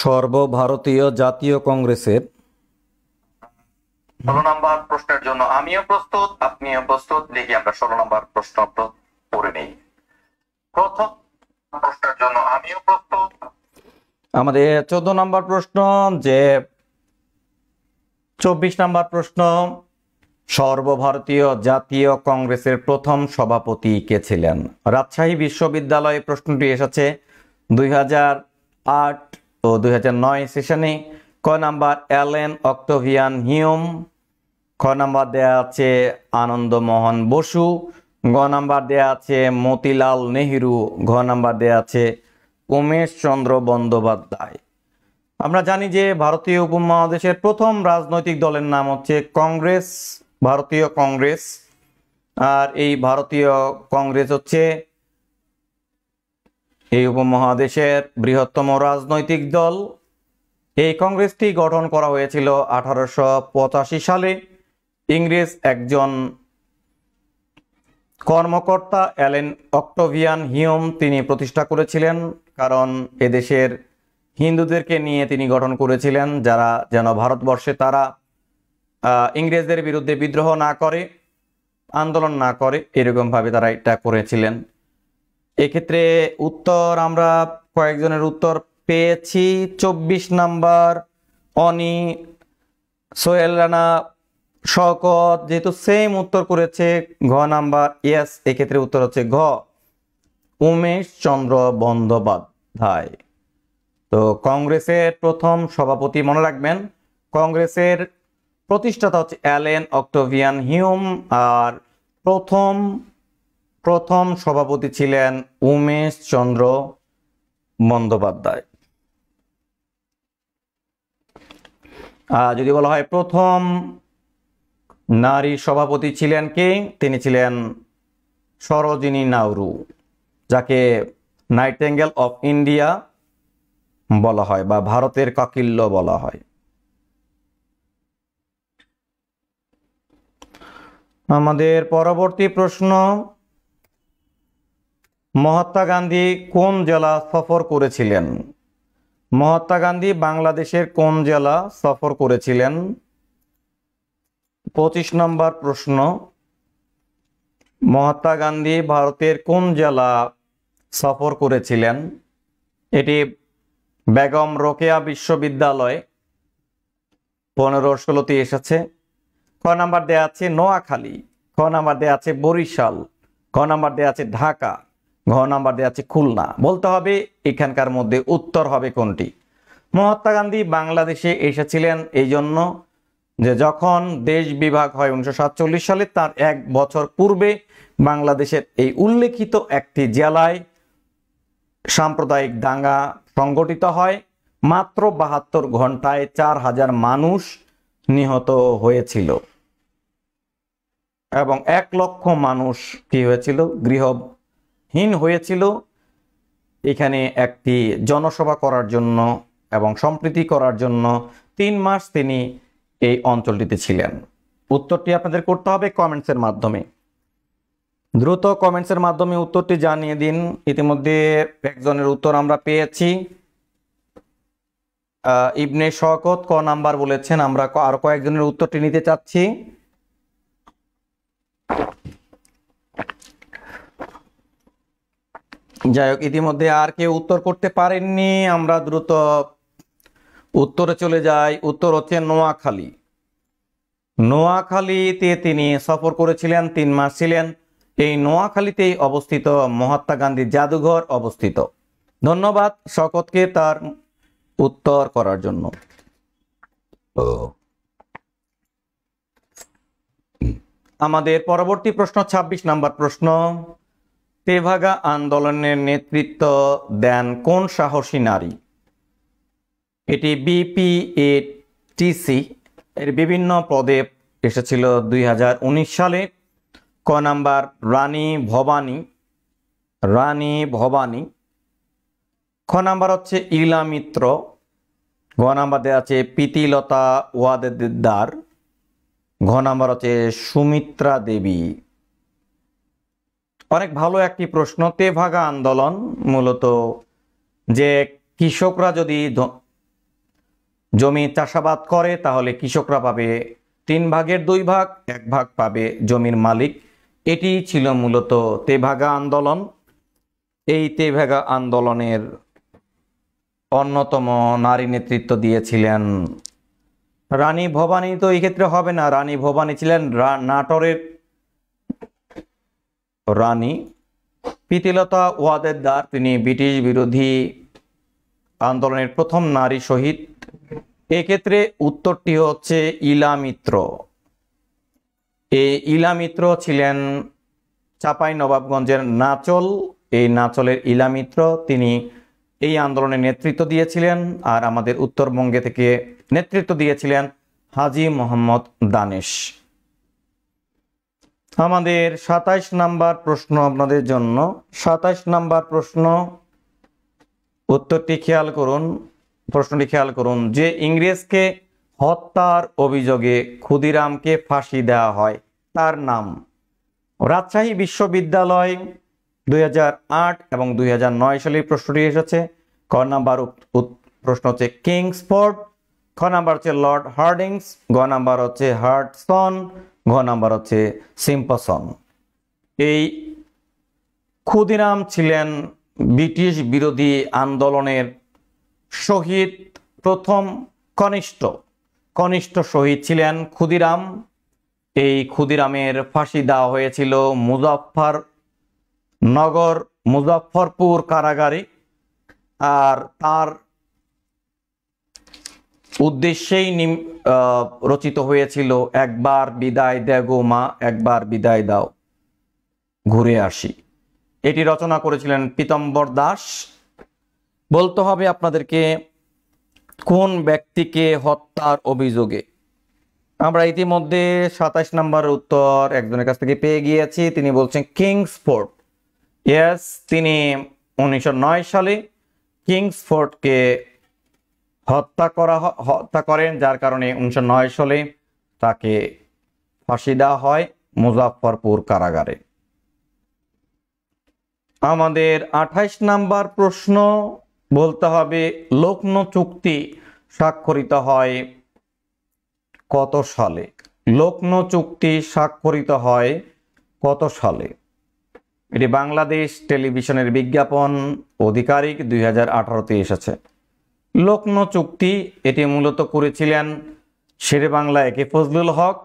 সর্বভারতীয় জাতীয় কংগ্রেসের। ষোলো নম্বর প্রশ্নের জন্য আমিও প্রস্তুত আপনিও প্রস্তুত। দেখি আমরা ষোলো নম্বর প্রশ্ন পড়ে নেই। প্রথম প্রশ্নের জন্য আমিও প্রস্তুত। আমাদের চোদ্দ নম্বর প্রশ্ন যে চব্বিশ নম্বর প্রশ্ন সর্বভারতীয় জাতীয় কংগ্রেসের প্রথম সভাপতি কে ছিলেন? রাজশাহী বিশ্ববিদ্যালয়ে প্রশ্নটি এসেছে দুই আট ও দুই সেশনে ক নাম্বার অ্যালেন অক্টোভিয়ান হিউম, খ নাম্বার দেয়া আছে আনন্দমোহন বসু, গ নাম্বার দেয়া আছে মতিলাল নেহরু, ঘ নাম্বার দেয়া আছে উমেশ চন্দ্র বন্দ্যোপাধ্যায়। আমরা জানি যে ভারতীয় উপমহাদেশের প্রথম রাজনৈতিক দলের নাম হচ্ছে কংগ্রেস, ভারতীয় কংগ্রেস, আর এই ভারতীয় কংগ্রেস হচ্ছে এই উপমহাদেশের বৃহত্তম রাজনৈতিক দল। এই কংগ্রেসটি গঠন করা হয়েছিল আঠারোশো পঁচাশি সালে। ইংরেজ একজন কর্মকর্তা অ্যালেন অক্টোভিয়ান হিউম তিনি প্রতিষ্ঠা করেছিলেন, কারণ এদেশের হিন্দুদেরকে নিয়ে তিনি গঠন করেছিলেন, যারা যেন ভারতবর্ষে তারা ইংরেজদের বিরুদ্ধে বিদ্রোহ না করে, আন্দোলন না করে, এরকমভাবে তারা এটা করেছিলেন। এক্ষেত্রে উত্তর আমরা কয়েকজনের উত্তর পেয়েছি। চব্বিশ নাম্বার অনি, সোহেল রানা শকত যেহেতু সেম উত্তর করেছে, ঘ নাম্বার ইয়েস এক্ষেত্রে উত্তর হচ্ছে ঘ। উমেশ চন্দ্র বন্দ্যোপাধ্যায়। তো কংগ্রেসের প্রথম সভাপতি মনে রাখবেন, কংগ্রেসের প্রতিষ্ঠাতা হচ্ছে অ্যালেন অক্টোভিয়ান হিউম, আর প্রথম প্রথম সভাপতি ছিলেন উমেশ চন্দ্র বন্দ্যোপাধ্যায়। আর যদি বলা হয় প্রথম নারী সভাপতি ছিলেন কে? তিনি ছিলেন সরোজিনী নাউরু, যাকে নাইট নাইটেঙ্গেল অফ ইন্ডিয়া বলা হয় বা ভারতের কাকিল্য বলা হয়। আমাদের পরবর্তী প্রশ্ন মহাত্মা গান্ধী কোন জেলা সফর করেছিলেন? মহাত্মা গান্ধী বাংলাদেশের কোন জেলা সফর করেছিলেন? পঁচিশ নম্বর প্রশ্ন। মহাত্মা গান্ধী ভারতের কোন জেলা সফর করেছিলেন? এটি বেগম রোকেয়া বিশ্ববিদ্যালয়। পনেরো ষোলোতে এসেছে। ক নাম্বার দেয়া আছে নোয়াখালী। খ নাম্বার দেয়া আছে বরিশাল। খ নাম্বার দেয়া আছে ঢাকা। ঘ নাম্বার দেওয়া আছে খুলনা। বলতে হবে এখানকার মধ্যে উত্তর হবে কোনটি? মহাত্মা গান্ধী বাংলাদেশে এসেছিলেন এই জন্য যে যখন দেশ বিভাগ হয় উনিশশো সাতচল্লিশ সালে, তার এক বছর পূর্বে বাংলাদেশের এই উল্লেখিত একটি জেলায় সাম্প্রদায়িক দাঙ্গা সংগঠিত হয়। মাত্র বাহাত্তর ঘন্টায় চার হাজার মানুষ নিহত হয়েছিল। এবং এক লক্ষ মানুষ কি হয়েছিল? গৃহহীন হয়েছিল। এখানে একটি জনসভা করার জন্য এবং সম্প্রীতি করার জন্য তিন মাস তিনি এই অঞ্চলটিতে ছিলেন। উত্তরটি আপনাদের করতে হবে কমেন্টসের মাধ্যমে। দ্রুত কমেন্টসের মাধ্যমে উত্তরটি জানিয়ে দিন। ইতিমধ্যে একজনের উত্তর আমরা পেয়েছি। ইবনে শকত ক নাম্বার বলেছেন, আমরা আরও কয়েকজনের উত্তরটি নিতে চাচ্ছি। যাই হোক, ইতিমধ্যে আর কেউ উত্তর করতে পারেননি। আমরা দ্রুত উত্তরে চলে যাই। উত্তর হচ্ছে নোয়াখালী। নোয়াখালীতে তিনি সফর করেছিলেন, তিন মাস ছিলেন। এই নোয়াখালীতেই অবস্থিত মহাত্মা গান্ধী জাদুঘর অবস্থিত। ধন্যবাদ শকতকে তার উত্তর করার জন্য। আমাদের পরবর্তী প্রশ্ন ২৬ নাম্বার প্রশ্ন। তেভাগা আন্দোলনের নেতৃত্ব দেন কোন সাহসী নারী? এটি বিপিএটিসি এর বিভিন্ন পদে এসেছিল দুই হাজার উনিশ সালে। ক নাম্বার রানী ভবানী। রানী ভবানী। খ নাম্বার হচ্ছে ইলা মিত্র। ঘ নাম্বার দেওয়া আছে প্রীতিলতা ওয়াদেদার। ঘ নাম্বার হচ্ছে সুমিত্রা দেবী। অনেক ভালো একটি প্রশ্ন, তেভাগা আন্দোলন মূলত যে কৃষকরা যদি জমি চাষাবাদ করে, তাহলে কৃষকরা পাবে তিন ভাগের দুই ভাগ, এক ভাগ পাবে জমির মালিক। এটি ছিল মূলত তেভাগা আন্দোলন। এই তেভাগা আন্দোলনের অন্যতম নারী নেতৃত্ব দিয়েছিলেন রানী ভবানী। তো এই ক্ষেত্রে হবে না, রানী ভবানী ছিলেন নাটোরের রানী প্রীতিলতা ওয়াদেদার তিনি ব্রিটিশ বিরোধী আন্দোলনের প্রথম নারী শহীদ। এক্ষেত্রে উত্তরটি হচ্ছে ইলা মিত্র এই ইলা মিত্র ছিলেন চাপাই নবাবগঞ্জের নাচল। এই নাচলের ইলা মিত্র তিনি এই আন্দোলনে নেতৃত্ব দিয়েছিলেন আর আমাদের উত্তরবঙ্গে থেকে নেতৃত্ব দিয়েছিলেন হাজি মোহাম্মদ দানেশ। আমাদের সাতাইশ নাম্বার প্রশ্ন আপনাদের জন্য। সাতাইশ নাম্বার প্রশ্ন, উত্তরটি খেয়াল করুন, প্রশ্নটি খেয়াল করুন। যে ইংরেজকে হত্যার অভিযোগে ক্ষুদিরামকে ফাঁসি দেওয়া হয়, তার নাম রাজশাহী বিশ্ববিদ্যালয়, দুই হাজার আট এবং দুই হাজার নয় সালে প্রশ্নটি এসেছে। ক নাম্বার প্রশ্ন হচ্ছে কিংসফোর্ড, খ নাম্বার হচ্ছে লর্ড হার্ডিংস, গ নাম্বার হচ্ছে হার্টসন ঘ নাম্বার হচ্ছে সিম্পসন। এই ক্ষুদিরাম ছিলেন ব্রিটিশ বিরোধী আন্দোলনের শহীদ, প্রথম কনিষ্ঠ। কনিষ্ঠ শহীদ ছিলেন ক্ষুদিরাম। এই ক্ষুদিরামের ফাঁসি দেওয়া হয়েছিল মুজাফফর নগর, মুজাফফরপুর কারাগারে। আর তার উদ্দেশ্যেই রচিত হয়েছিল, একবার বিদায় দেগো মা, একবার বিদায় দাও, ঘুরে আসি। এটি রচনা করেছিলেন পীতম্বর দাস। বলতে হবে আপনাদেরকে, কোন ব্যক্তিকে হত্যার অভিযোগে? আমরা ইতিমধ্যে সাতাশ নম্বর উত্তর একজনের কাছ থেকে পেয়ে গিয়েছি। তিনি বলছেন, কিংসফোর্ড। ইয়েস তিনি উনিশশো নয় সালে কিংসফোর্ডকে হত্যা করা হত্যা করেন, যার কারণে উনিশশো নয় সালে তাকে ফাঁসি দেওয়া হয় মুজাফফরপুর কারাগারে। আমাদের আঠাইশ নাম্বার প্রশ্ন বলতে হবে, লগ্ন চুক্তি স্বাক্ষরিত হয় কত সালে? লগ্ন চুক্তি স্বাক্ষরিত হয় কত সালে? এটি বাংলাদেশ টেলিভিশনের বিজ্ঞাপন অধিকারিক দুই হাজার এসেছে। লগ্ন চুক্তি এটি মূলত করেছিলেন শেরে বাংলা একে ফজলুল হক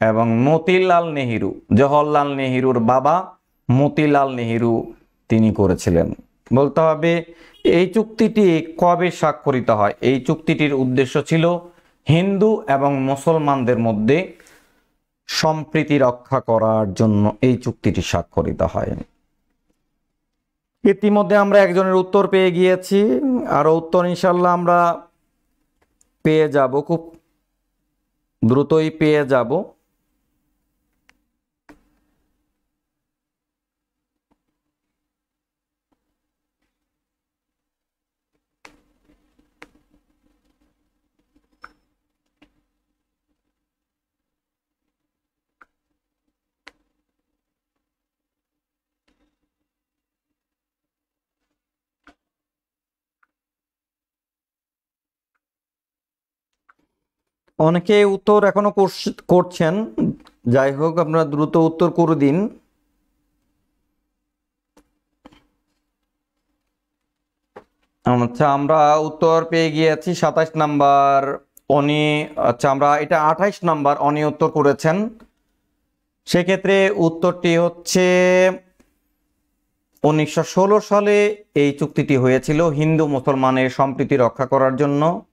এবং মতিলাল নেহেরু, জওহরলাল নেহেরুর বাবা মতিলাল নেহেরু তিনি করেছিলেন। বলতে হবে, এই চুক্তিটি কবে স্বাক্ষরিত হয়? এই চুক্তিটির উদ্দেশ্য ছিল হিন্দু এবং মুসলমানদের মধ্যে সম্প্রীতি রক্ষা করার জন্য এই চুক্তিটি স্বাক্ষরিত হয়। ইতিমধ্যে আমরা একজনের উত্তর পেয়ে গিয়েছি, আরও উত্তর ইনশাল্লাহ আমরা পেয়ে যাব, খুব দ্রুতই পেয়ে যাব। অনেকে উত্তর এখনও করছ- করছেন। যাই হোক, আপনারা দ্রুত উত্তর করে দিন। আচ্ছা আমরা উত্তর পেয়ে গিয়েছি সাতাশ নাম্বার। অনি আচ্ছা আমরা এটা আঠাইশ নাম্বার অনি উত্তর করেছেন। সেক্ষেত্রে উত্তরটি হচ্ছে উনিশশো ষোলো সালে এই চুক্তিটি হয়েছিল হিন্দু মুসলমানের সম্প্রীতি রক্ষা করার জন্য।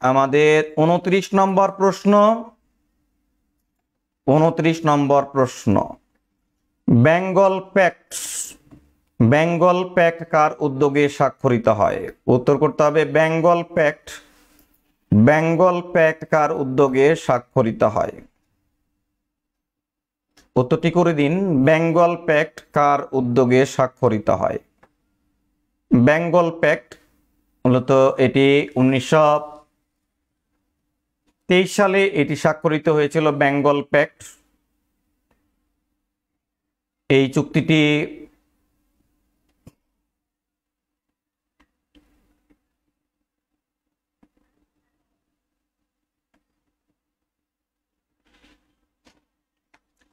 আমাদের উনত্রিশ নম্বর প্রশ্ন। উনত্রিশ নম্বর প্রশ্ন। বেঙ্গল প্যাক্ট বেঙ্গল প্যাক্ট কার উদ্যোগে স্বাক্ষরিত হয়? উত্তর করতে হবে, বেঙ্গল প্যাক্ট বেঙ্গল প্যাক্ট কার উদ্যোগে স্বাক্ষরিত হয়? উত্তরটি করে দিন, বেঙ্গল প্যাক্ট কার উদ্যোগে স্বাক্ষরিত হয়? বেঙ্গল প্যাক্ট, মূলত এটি উনিশশো তেইশ সালে এটি স্বাক্ষরিত হয়েছিল বেঙ্গল প্যাক্ট। এই চুক্তিটি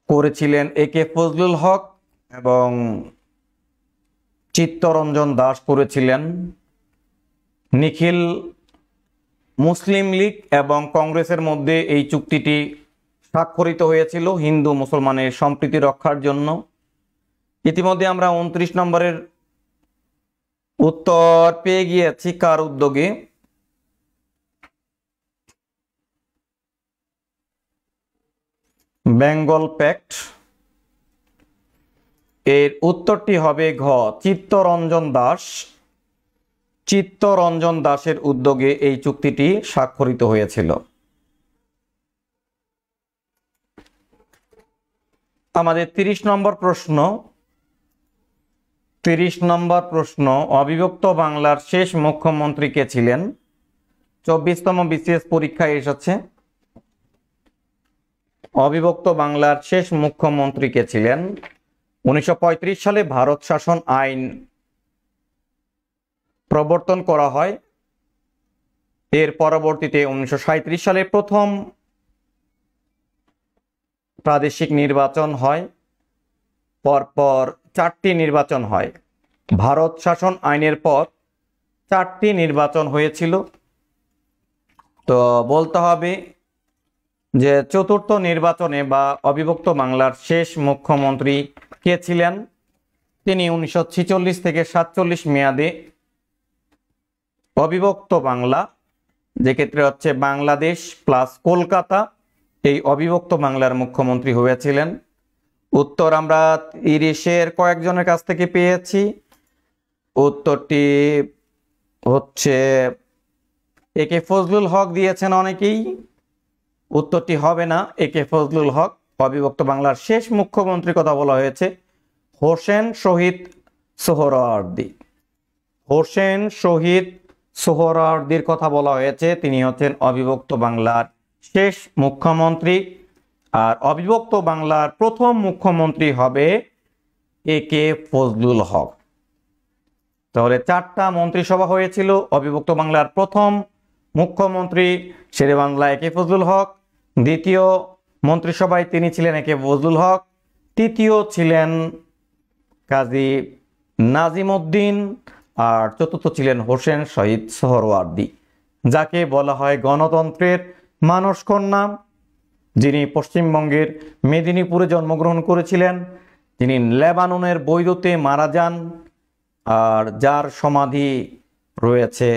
করেছিলেন এ কে ফজলুল হক এবং চিত্তরঞ্জন দাস করেছিলেন। নিখিল মুসলিম লীগ এবং কংগ্রেসের মধ্যে এই চুক্তিটি স্বাক্ষরিত হয়েছিল হিন্দু মুসলমানের সম্প্রীতি রক্ষার জন্য। ইতিমধ্যে আমরা উনত্রিশ নম্বরের উত্তর পেয়ে গিয়েছি কার উদ্যোগে? Bengal Pact. এর উত্তরটি হবে ঘ, চিত্তরঞ্জন দাস। চিত্তরঞ্জন দাসের উদ্যোগে এই চুক্তিটি স্বাক্ষরিত হয়েছিল। আমাদের তিরিশ নম্বর প্রশ্ন। তিরিশ নম্বর প্রশ্ন, অবিভক্ত বাংলার শেষ মুখ্যমন্ত্রী কে ছিলেন? চব্বিশতম বিসিএস পরীক্ষায় এসেছে। অবিভক্ত বাংলার শেষ মুখ্যমন্ত্রী কে ছিলেন? উনিশশো পঁয়ত্রিশ সালে ভারত শাসন আইন প্রবর্তন করা হয়। এর পরবর্তীতে উনিশশো সাঁইত্রিশ সালে প্রথম প্রাদেশিক নির্বাচন হয়। পরপর চারটি নির্বাচন হয়। ভারত শাসন আইনের পর চারটি নির্বাচন হয়েছিল। তো বলতে হবে যে চতুর্থ নির্বাচনে বা অবিভক্ত বাংলার শেষ মুখ্যমন্ত্রী কে ছিলেন? তিনি উনিশশো ছেচল্লিশ থেকে সাতচল্লিশ মেয়াদে অবিভক্ত বাংলা, যে ক্ষেত্রে হচ্ছে বাংলাদেশ প্লাস কলকাতা, এই অবিভক্ত বাংলার মুখ্যমন্ত্রী হয়েছিলেন। উত্তর আমরা ইরিশের কয়েকজনের কাছ থেকে পেয়েছি। উত্তরটি হচ্ছে একে ফজলুল হক দিয়েছেন অনেকেই। উত্তরটি হবে না একে ফজলুল হক, অবিভক্ত বাংলার শেষ মুখ্যমন্ত্রী কথা বলা হয়েছে, হোসেন শহীদ সোহরাওয়ার্দী। হোসেন শহীদ সোহরাওয়ার্দীর কথা বলা হয়েছে। তিনি হচ্ছেন অবিভক্ত বাংলার শেষ মুখ্যমন্ত্রী। আর অবিভক্ত বাংলার প্রথম মুখ্যমন্ত্রী হবে এ কে ফজলুল হক। তাহলে চারটা মন্ত্রিসভা হয়েছিল। অবিভক্ত বাংলার প্রথম মুখ্যমন্ত্রী শেরে বাংলা একে ফজলুল হক। দ্বিতীয় মন্ত্রিসভায় তিনি ছিলেন একে ফজলুল হক। তৃতীয় ছিলেন কাজী নাজিম উদ্দিন আর চতুর্থ ছিলেন হোসেন শহীদ সোহরওয়ার্দী, যাকে বলা হয় গণতন্ত্রের মানস কন্যা। যিনি পশ্চিমবঙ্গের মেদিনীপুরে জন্মগ্রহণ করেছিলেন, তিনি লেবাননের বৈরুতে মারা যান আর যার সমাধি রয়েছে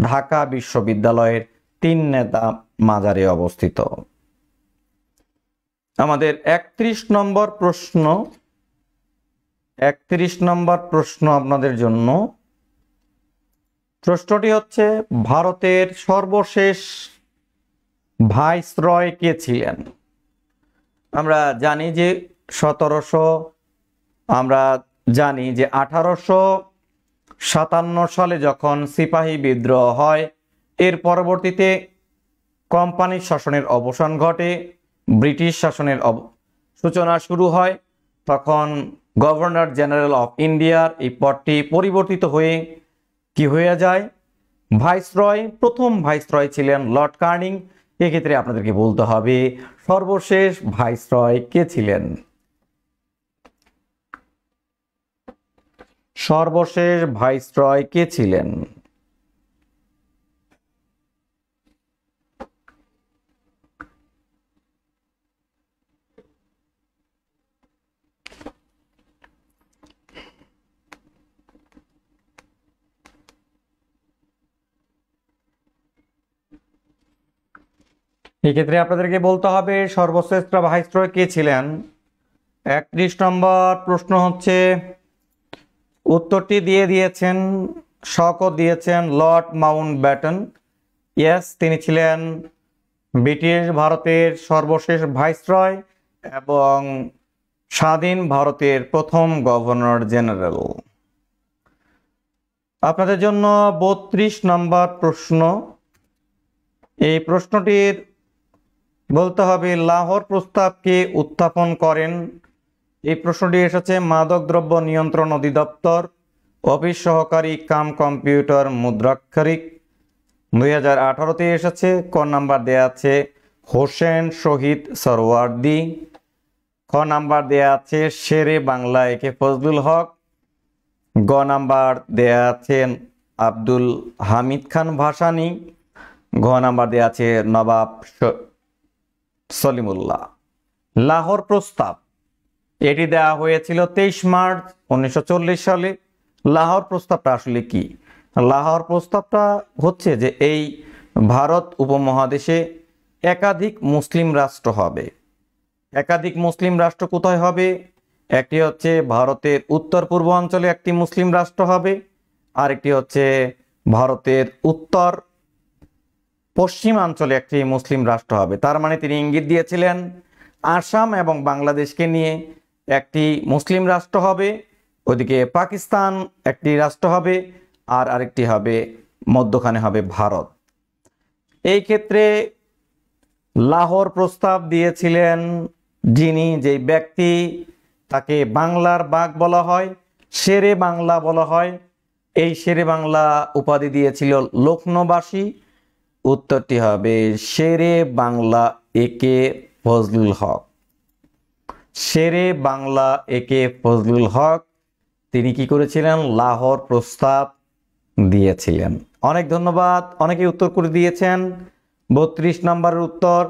ঢাকা বিশ্ববিদ্যালয়ের তিন নেতা মাজারে অবস্থিত। আমাদের একত্রিশ নম্বর প্রশ্ন, একত্রিশ নম্বর প্রশ্ন আপনাদের জন্য। প্রশ্নটি হচ্ছে, ভারতের সর্বশেষ ভাইসরয় কে ছিলেন? আমরা জানি যে সতেরোশো, আমরা জানি যে আঠারোশো সাতান্ন সালে যখন সিপাহী বিদ্রোহ হয়, এর পরবর্তীতে কোম্পানির শাসনের অবসান ঘটে, ব্রিটিশ শাসনের সূচনা শুরু হয়, তখন গভর্নর জেনারেল অফ ইন্ডিয়ার এই পদটি পরিবর্তিত হয়ে কি হয়ে যায়? ভাইসরয়, প্রথম ভাইসরয় ছিলেন লর্ড কার্নিং। এক্ষেত্রে আপনাদেরকে বলতে হবে, সর্বশেষ ভাইসরয় কে ছিলেন? সর্বশেষ ভাইসরয় কে ছিলেন? এক্ষেত্রে আপনাদেরকে বলতে হবে সর্বশ্রেষ্ঠ ভাইসরয় কে ছিলেন? একত্রিশ নম্বর প্রশ্ন হচ্ছে, উত্তরটি দিয়ে দিয়েছেন শকও দিয়েছেন লর্ড মাউন্ট ব্যাটন ইয়েস তিনি ছিলেন ব্রিটিশ ভারতের সর্বশেষ ভাইসরয় এবং স্বাধীন ভারতের প্রথম গভর্নর জেনারেল। আপনাদের জন্য বত্রিশ নম্বর প্রশ্ন। এই প্রশ্নটির বলতে হবে, লাহোর প্রস্তাবকে উত্থাপন করেন? এই প্রশ্নটি এসেছে মাদকদ্রব্য নিয়ন্ত্রণ অধিদপ্তর, অফিস সহকারী কাম কম্পিউটার মুদ্রাক্ষরিক। দুই হাজার আঠারোতে এসেছে, ক নাম্বার দেয়া আছে হোসেন শহীদ সরওয়ার্দি। খ নাম্বার দেয়া আছে শেরে বাংলা একে ফজলুল হক। গ নাম্বার দেয়া আছেন আব্দুল হামিদ খান ভাসানী। ঘ নাম্বার দেয়া আছে নবাব সলিমুল্লাহ। লাহোর প্রস্তাব। এটি দেওয়া হয়েছিল তেইশ মার্চ উনিশশো চল্লিশ সালে। লাহোর প্রস্তাবটা আসলে কি? লাহোর প্রস্তাবটা হচ্ছে যে এই ভারত উপমহাদেশে একাধিক মুসলিম রাষ্ট্র হবে। একাধিক মুসলিম রাষ্ট্র কোথায় হবে? একটি হচ্ছে ভারতের উত্তর পূর্বাঞ্চলে একটি মুসলিম রাষ্ট্র হবে। আরেকটি হচ্ছে ভারতের উত্তর পশ্চিমাঞ্চলে একটি মুসলিম রাষ্ট্র হবে। তার মানে তিনি ইঙ্গিত দিয়েছিলেন, আসাম এবং বাংলাদেশকে নিয়ে একটি মুসলিম রাষ্ট্র হবে ওইদিকে পাকিস্তান একটি রাষ্ট্র হবে, আর আরেকটি হবে, মধ্যখানে হবে ভারত। এই ক্ষেত্রে লাহোর প্রস্তাব দিয়েছিলেন যিনি যে ব্যক্তি তাকে বাংলার বাঘ বলা হয়, শেরে বাংলা বলা হয়। এই শেরে বাংলা উপাধি দিয়েছিল লক্ষ্ণৌবাসী উত্তরটি হবে শেরে বাংলা একে ফজলুল হক। শেরে বাংলা একে ফজলুল হক, তিনি কি করেছিলেন? লাহোর প্রস্তাব দিয়েছিলেন। অনেক ধন্যবাদ, অনেকে উত্তর করে দিয়েছেন। বত্রিশ নম্বরের উত্তর,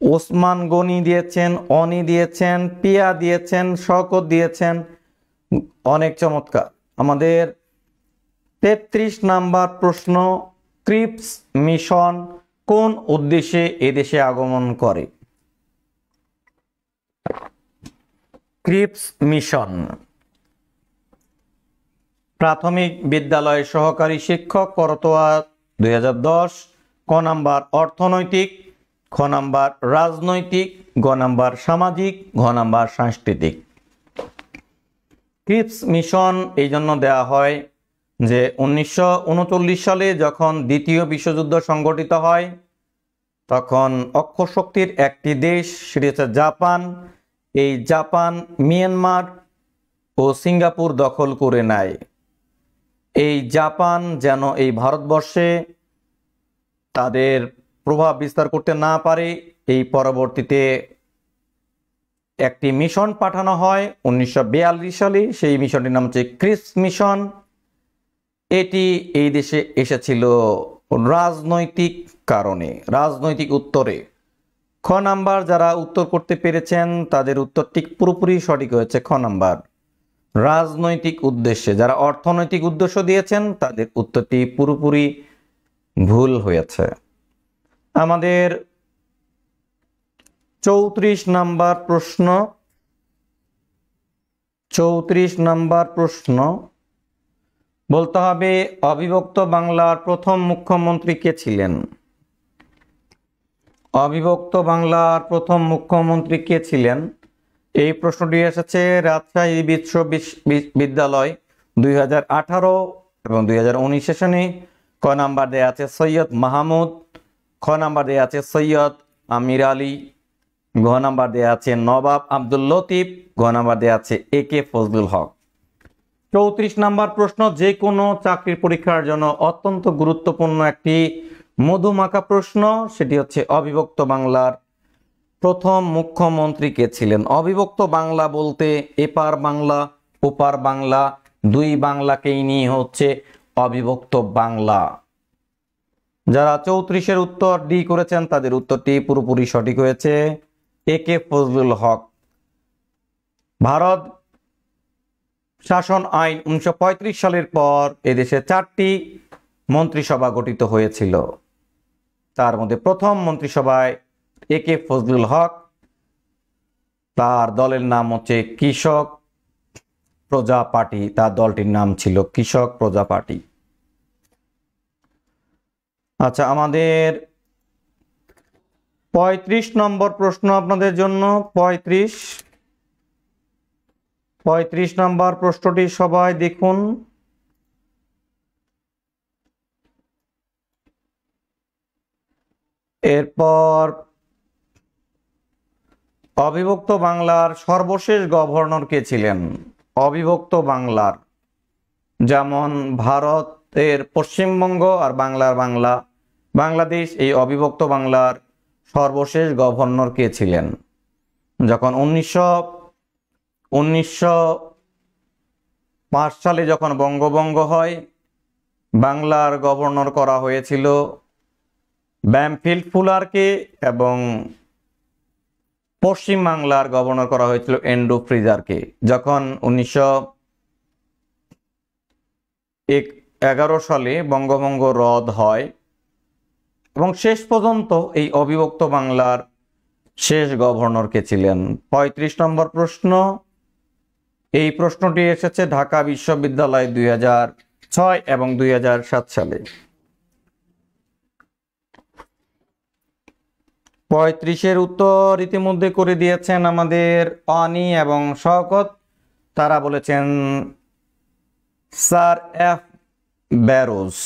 ওসমান গনি দিয়েছেন, অনি দিয়েছেন, পিয়া দিয়েছেন শকত দিয়েছেন, অনেক চমৎকার। আমাদের তেত্রিশ নাম্বার প্রশ্ন ক্রিপস মিশন কোন উদ্দেশ্যে এদেশে আগমন করে? Cripps mission. প্রাথমিক বিদ্যালয় সহকারী শিক্ষক করতোয়া দু হাজার দশ, ক নাম্বার অর্থনৈতিক, খ নাম্বার রাজনৈতিক, গ নাম্বার সামাজিক, ঘ নাম্বার সাংস্কৃতিক। ক্রিপস মিশন এই জন্য দেওয়া হয় যে উনিশশো উনচল্লিশ সালে যখন দ্বিতীয় বিশ্বযুদ্ধ সংগঠিত হয়, তখন অক্ষশক্তির একটি দেশ সেটি হচ্ছে জাপান। এই জাপান মিয়ানমার ও সিঙ্গাপুর দখল করে নেয়। এই জাপান যেন এই ভারতবর্ষে তাদের প্রভাব বিস্তার করতে না পারে, এই পরবর্তীতে একটি মিশন পাঠানো হয়। উনিশশো বিয়াল্লিশ সালে সেই মিশনটির নাম হচ্ছে ক্রিস মিশন। এটি এই দেশে এসেছিল রাজনৈতিক কারণে, রাজনৈতিক উত্তরে। খ নাম্বার, যারা উত্তর করতে পেরেছেন, তাদের উত্তরটি পুরোপুরি সঠিক হয়েছে খ নাম্বার। রাজনৈতিক উদ্দেশ্যে, যারা অর্থনৈতিক উদ্দেশ্য দিয়েছেন, তাদের উত্তরটি পুরোপুরি ভুল হয়েছে। আমাদের চৌত্রিশ নাম্বার প্রশ্ন, চৌত্রিশ নাম্বার প্রশ্ন বলতে হবে, অবিভক্ত বাংলার প্রথম মুখ্যমন্ত্রী কে ছিলেন? অবিভক্ত বাংলার প্রথম মুখ্যমন্ত্রী কে ছিলেন? এই প্রশ্নটি এসেছে রাজশাহী বিশ্ববিদ্যালয় দুই এবং দুই হাজার সেশনে ক নাম্বার দেয়া আছে সৈয়দ মাহমুদ, খ নাম্বার দেয়া আছে সৈয়দ আমির আলী, ঘ নাম্বার দেয়া আছে নবাব আব্দুল লতিফ, ঘ নাম্বার দেয়া আছে এ কে ফজলুল হক। চৌত্রিশ নাম্বার প্রশ্ন যে কোনো চাকরির পরীক্ষার জন্য অত্যন্ত গুরুত্বপূর্ণ একটি মধুমাখা প্রশ্ন, সেটি হচ্ছে অবিভক্ত বাংলার প্রথম মুখ্যমন্ত্রী কে ছিলেন? অবিভক্ত বাংলা বলতে এপার বাংলা, ওপার বাংলা, দুই বাংলাকেই নিয়ে হচ্ছে অবিভক্ত বাংলা। যারা চৌত্রিশের উত্তর ডি করেছেন, তাদের উত্তরটি পুরোপুরি সঠিক হয়েছে। এ কে ফজলুল হক। ভারত শাসন আইন উনিশশো পঁয়ত্রিশ সালের পর এদেশে চারটি মন্ত্রিসভা গঠিত হয়েছিল। তার মধ্যে প্রথম মন্ত্রিসভায় এ কে ফজলুল হক, তার দলের নাম হচ্ছে কৃষক প্রজা পার্টি, তার দলটির নাম ছিল কৃষক প্রজা পার্টি। আচ্ছা আমাদের পঁয়ত্রিশ নম্বর প্রশ্ন আপনাদের জন্য, পঁয়ত্রিশ পঁয়ত্রিশ নম্বর প্রশ্নটি সবাই দেখুন। এরপর অবিভক্ত বাংলার সর্বশেষ গভর্নর কে ছিলেন? অবিভক্ত বাংলার, যেমন ভারতের পশ্চিমবঙ্গ আর বাংলার বাংলা। বাংলাদেশ এই অবিভক্ত বাংলার সর্বশেষ গভর্নর কে ছিলেন? যখন উনিশশো উনিশশো পাঁচ সালে যখন বঙ্গভঙ্গ হয়, বাংলার গভর্নর করা হয়েছিল ব্যামফিল্ড ফুলারকে এবং পশ্চিম বাংলার গভর্নর করা হয়েছিল এন্ডো ফ্রিজারকে। যখন উনিশশো এগারো সালে বঙ্গভঙ্গ রদ হয় এবং শেষ পর্যন্ত এই অবিভক্ত বাংলার শেষ গভর্নরকে ছিলেন। ৩৫ নম্বর প্রশ্ন এই প্রশ্নটি এসেছে ঢাকা বিশ্ববিদ্যালয় দুই ছয় এবং দুই হাজার সাত সালে। পঁয়ত্রিশের উত্তর ইতিমধ্যে করে দিয়েছেন আমাদের অনি এবং শওকত। তারা বলেছেন, sir F Burrows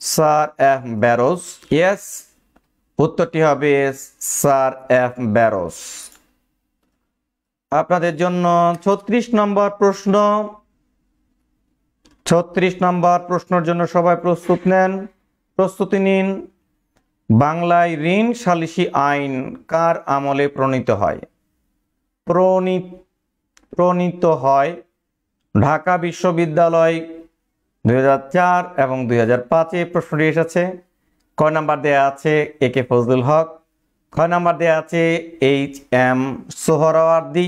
sir F Burrows yes. উত্তরটি হবে, স্যার এফ ব্যারোস আপনাদের জন্য ছত্রিশ নম্বর প্রশ্ন। ছত্রিশ নম্বর প্রশ্নের জন্য সবাই প্রস্তুত নেন। প্রস্তুতি নিন। বাংলায় ঋণ সালিসি আইন কার আমলে প্রণীত হয়? প্রণীত প্রণীত হয় ঢাকা বিশ্ববিদ্যালয় দু হাজার চার এবং দুই হাজার পাঁচে। প্রশ্নটি এসেছে। কয় নাম্বার দেয়া আছে? এ কে ফজলুল হক। ছয় নাম্বার দেয়া আছে এইচ এম সোহরাওয়ার্দি,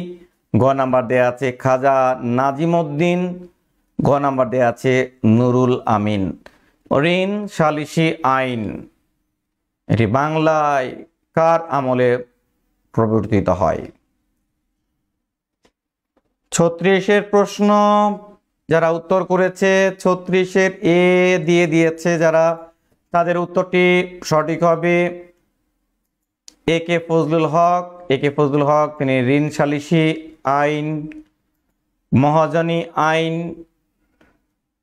গ নাম্বার দেয়া আছে খাজা নাজিমউদ্দিন গ নাম্বার দেয়া আছে নুরুল আমিন। ঋণ সালিসি আইন, এটি বাংলায় কার আমলে প্রবর্তিত হয়? ছত্রিশের প্রশ্ন, যারা উত্তর করেছে ছত্রিশের এ দিয়ে দিয়েছে যারা, তাদের উত্তরটি সঠিক হবে। এ কে ফজলুল হক, এ কে ফজলুল হক, তিনি ঋণ সালিসি আইন, মহাজনী আইন,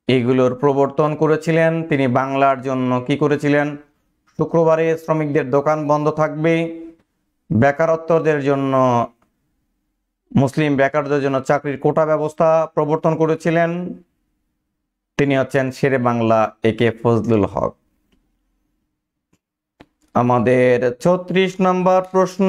এগুলোর প্রবর্তন করেছিলেন। তিনি বাংলার জন্য কি করেছিলেন? শুক্রবারে শ্রমিকদের দোকান বন্ধ থাকবে। বেকারত্বদের জন্য, মুসলিম বেকারদের জন্য চাকরির কোটা ব্যবস্থা প্রবর্তন করেছিলেন। তিনি হচ্ছেন শেরে বাংলা এ কে ফজলুল হক। আমাদের ছত্রিশ নম্বর প্রশ্ন।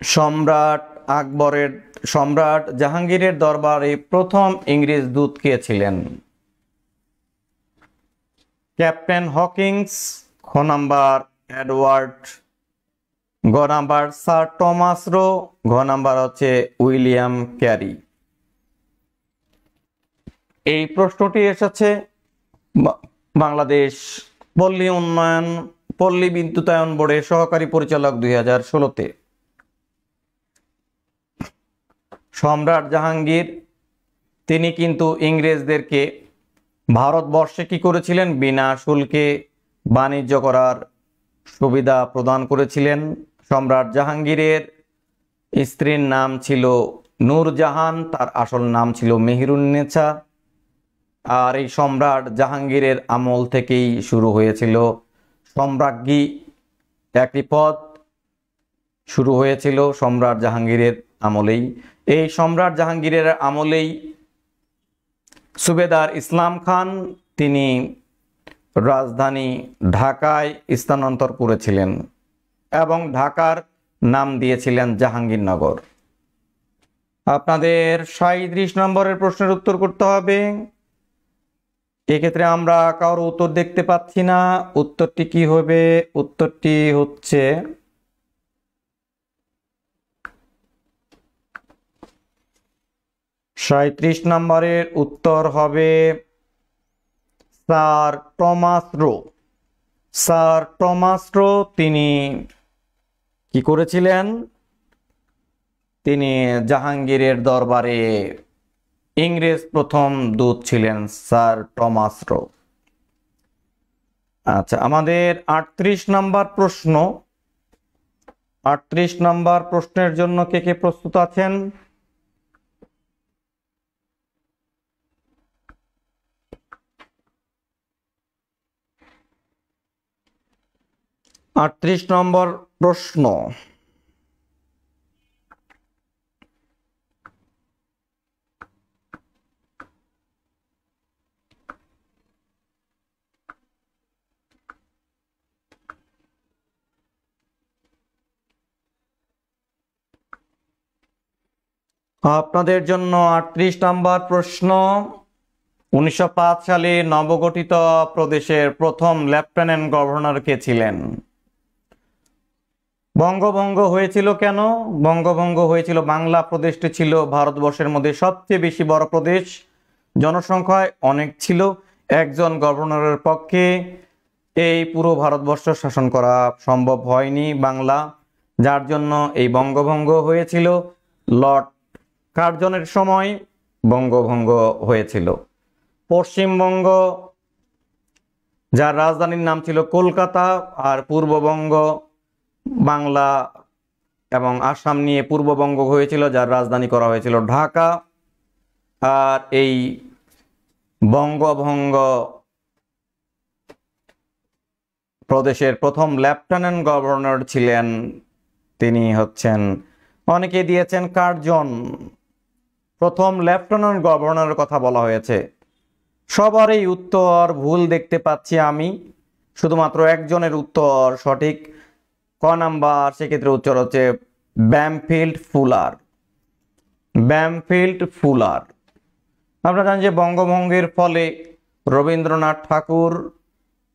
সম্রাট আকবরের, সম্রাট জাহাঙ্গীরের দরবারে প্রথম ইংরেজ দূত কে ছিলেন? ক্যাপ্টেন হকিংস, খ নাম্বার এডওয়ার্ড, গ নাম্বার স্যার টমাস রো, ঘ নাম্বার হচ্ছে উইলিয়াম ক্যারি। এই প্রশ্নটি এসেছে বাংলাদেশ পল্লী উন্নয়ন, পল্লী বিদ্যুতায়ন বোর্ডের সহকারী পরিচালক দুই হাজার ষোলোতে। সম্রাট জাহাঙ্গীর, তিনি কিন্তু ইংরেজদেরকে ভারতবর্ষে কি করেছিলেন? বিনা শুল্কে বাণিজ্য করার সুবিধা প্রদান করেছিলেন সম্রাট জাহাঙ্গীরের। স্ত্রীর নাম ছিল নূরজাহান, তার আসল নাম ছিল মেহিরুন্নেছা আর এই সম্রাট জাহাঙ্গীরের আমল থেকেই শুরু হয়েছিল। সম্রাজ্ঞী একটি পদ শুরু হয়েছিল সম্রাট জাহাঙ্গীরের আমলেই। এই সম্রাট জাহাঙ্গীরের আমলেই সুবেদার ইসলাম খান, তিনি রাজধানী ঢাকায় স্থানান্তর করেছিলেন এবং ঢাকার নাম দিয়েছিলেন জাহাঙ্গীরনগর। আপনাদের সাঁত্রিশ নম্বরের প্রশ্নের উত্তর করতে হবে। এক্ষেত্রে আমরা কারোর উত্তর দেখতে পাচ্ছি না। উত্তরটি কি হবে? উত্তরটি হচ্ছে সাঁত্রিশ নম্বরের উত্তর হবে sir Thomas Roe. Sir Thomas Roe, তিনি কি করেছিলেন? তিনি জাহাঙ্গীরের দরবারে ইংরেজ প্রথম দূত ছিলেন স্যার টমাস রো। আচ্ছা আমাদের আটত্রিশ নাম্বার প্রশ্ন। আটত্রিশ নাম্বার প্রশ্নের জন্য কে কে প্রস্তুত আছেন? আটত্রিশ নম্বর প্রশ্ন। আপনাদের জন্য আটত্রিশ নম্বর প্রশ্ন। উনিশশো পাঁচ সালে নবগঠিত প্রদেশের প্রথম লেফটেন্যান্ট গভর্নর কে ছিলেন? বঙ্গভঙ্গ হয়েছিল কেন? বঙ্গভঙ্গ হয়েছিল, বাংলা প্রদেশটি ছিল ভারতবর্ষের মধ্যে সবচেয়ে বেশি বড় প্রদেশ। জনসংখ্যায় অনেক ছিল, একজন গভর্নরের পক্ষে। এই পুরো ভারতবর্ষ শাসন করা সম্ভব হয়নি বাংলা, যার জন্য এই বঙ্গভঙ্গ হয়েছিল। লর্ড কার্জনের সময় বঙ্গভঙ্গ হয়েছিল। পশ্চিমবঙ্গ, যার রাজধানীর নাম ছিল কলকাতা, আর পূর্ববঙ্গ বাংলা এবং আসাম নিয়ে পূর্ববঙ্গ হয়েছিল, যার রাজধানী করা হয়েছিল ঢাকা। আর এই বঙ্গভঙ্গ প্রদেশের প্রথম লেফটেন্যান্ট গভর্নর ছিলেন, তিনি হচ্ছেন, অনেকে দিয়েছেন কার্জন। প্রথম লেফটেন্যান্ট গভর্নরের কথা বলা হয়েছে। সবারই উত্তর ভুল দেখতে পাচ্ছি আমি। শুধুমাত্র একজনের উত্তর সঠিক। ক নাম্বার, সেক্ষেত্রে উত্তর হচ্ছে ব্যামফিল্ড ফুলার। Bampfylde fuller. আপনারা জানেন যে বঙ্গভঙ্গের ফলে রবীন্দ্রনাথ ঠাকুর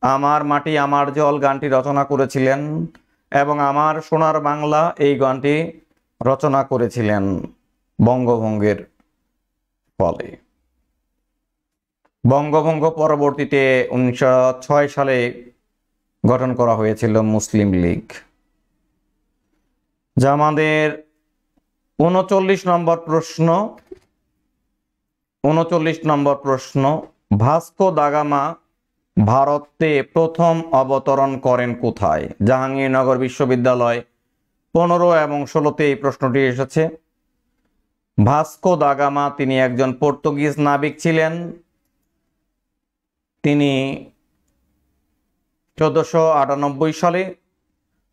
আমার মাটি, আমার জল গানটি রচনা করেছিলেন এবং আমার সোনার বাংলা এই গানটি রচনা করেছিলেন বঙ্গভঙ্গের ফলে বঙ্গভঙ্গ পরবর্তীতে উনিশশো ছয় সালে গঠন করা হয়েছিল মুসলিম লীগ। যা আমাদের উনচল্লিশ নম্বর প্রশ্ন, উনচল্লিশ নম্বর প্রশ্ন, ভাস্কো দাগামা ভারতে প্রথম অবতরণ করেন কোথায়? জাহাঙ্গীরনগর বিশ্ববিদ্যালয়, পনেরো এবং ষোলোতে এই প্রশ্নটি এসেছে। ভাস্কো দাগামা তিনি একজন পর্তুগিজ নাবিক ছিলেন। তিনি চোদ্দশো আটানব্বই সালে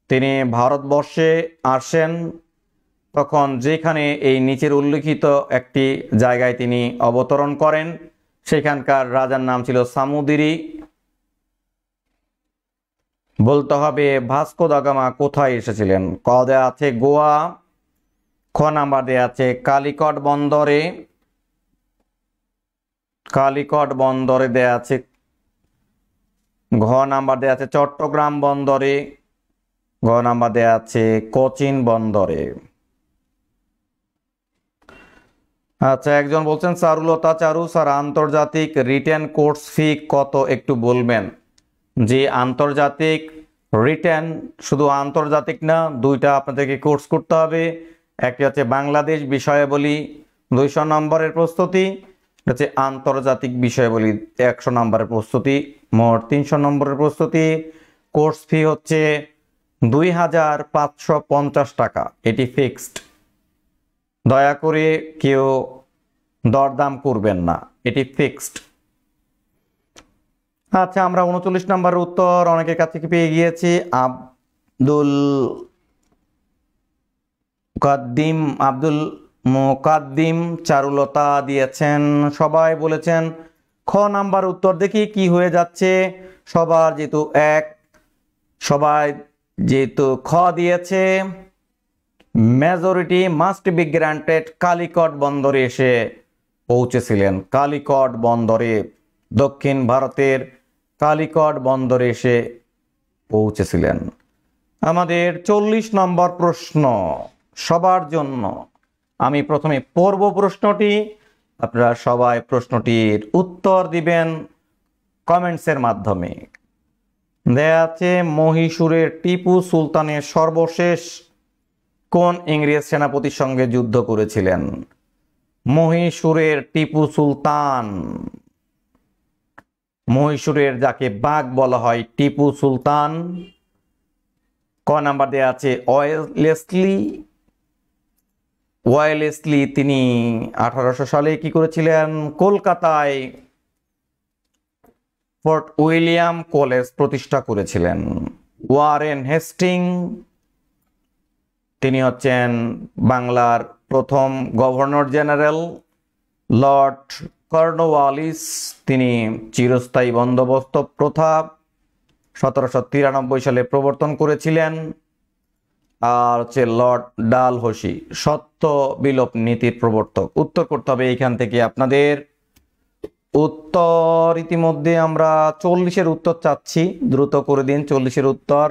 তিনি ভারতবর্ষে আসেন। তখন যেখানে এই নিচের উল্লিখিত একটি জায়গায় তিনি অবতরণ করেন। সেখানকার রাজার নাম ছিল সামুদিরি। বলতে হবে, ভাস্কো দাগামা কোথায় এসেছিলেন? ক দেয়া আছে গোয়া খ নাম্বার দেয়া আছে, কালিকট বন্দরে কালিকট বন্দরে দেয়া আছে, ঘ নাম্বার দেয়া আছে, চট্টগ্রাম বন্দরে, ঘ নাম্বার দেয়া আছে, কোচিন বন্দরে। আচ্ছা একজন বলছেন চারুলতা চারু স্যার, আন্তর্জাতিক রিটেন কোর্স ফি কত একটু বলবেন? যে আন্তর্জাতিক রিটেন শুধু আন্তর্জাতিক না, দুইটা আপনাদেরকে কোর্স করতে হবে। একটি হচ্ছে বাংলাদেশ বিষয়াবলী দুইশো নম্বরের প্রস্তুতি হচ্ছে আন্তর্জাতিক বিষয়াবলী একশো নম্বরের প্রস্তুতি, মোট তিনশো নম্বরের প্রস্তুতি। কোর্স ফি হচ্ছে দুই হাজার পাঁচশো পঞ্চাশ টাকা, এটি ফিক্সড। দয়া করে কেউ দরদাম করবেন না, এটি ফিক্সড। আচ্ছা আমরা উনচল্লিশ নম্বরের উত্তর অনেকের কাছ থেকে পেয়ে গিয়েছি। আব্দুল মুকাদ্দিম, আব্দুল মুকাদ্দিম চারুলতা দিয়েছেন। সবাই বলেছেন, খ নাম্বার উত্তর দেখি কি হয়ে যাচ্ছে। সবার যেহেতু এক, সবাই যেহেতু খ দিয়েছে majority must be granted Calicut বন্দরে এসে পৌঁছেছিলেন। কালিকট বন্দরে, দক্ষিণ ভারতের কালিকট বন্দরে এসে পৌঁছেছিলেন। আমাদের চল্লিশ নম্বর প্রশ্ন। সবার জন্য আমি প্রথমে পড়ব প্রশ্নটি। আপনারা সবাই প্রশ্নটির উত্তর দিবেন কমেন্টসের মাধ্যমে। দেয়া আছে, মহীশূরের টিপু সুলতানের সর্বশেষ কোন ইংরেজ সেনাপতির সঙ্গে যুদ্ধ করেছিলেন? মহীশূরের টিপু সুলতান। মহীশূরের যাকে বাঘ বলা হয় টিপু সুলতান। ক নাম্বার দেওয়া আছে ওয়েলেসলি ওয়েলেসলি তিনি আঠারোশো সালে কি করেছিলেন? কলকাতায় ফোর্ট উইলিয়াম কলেজ প্রতিষ্ঠা করেছিলেন। ওয়ারেন হেস্টিং, তিনি হচ্ছেন বাংলার প্রথম গভর্নর জেনারেল। লর্ড কর্নওয়ালিস, তিনি চিরস্থায়ী বন্দোবস্ত প্রথা সতেরোশো তিরানব্বই সালে প্রবর্তন করেছিলেন। আর হচ্ছে লর্ড ডাল ডালহসি, সত্য বিলোপ নীতির প্রবর্তক। উত্তর করতে হবে এইখান থেকে আপনাদের। উত্তর ইতিমধ্যে আমরা চল্লিশের উত্তর চাচ্ছি। দ্রুত করে দিন চল্লিশের উত্তর।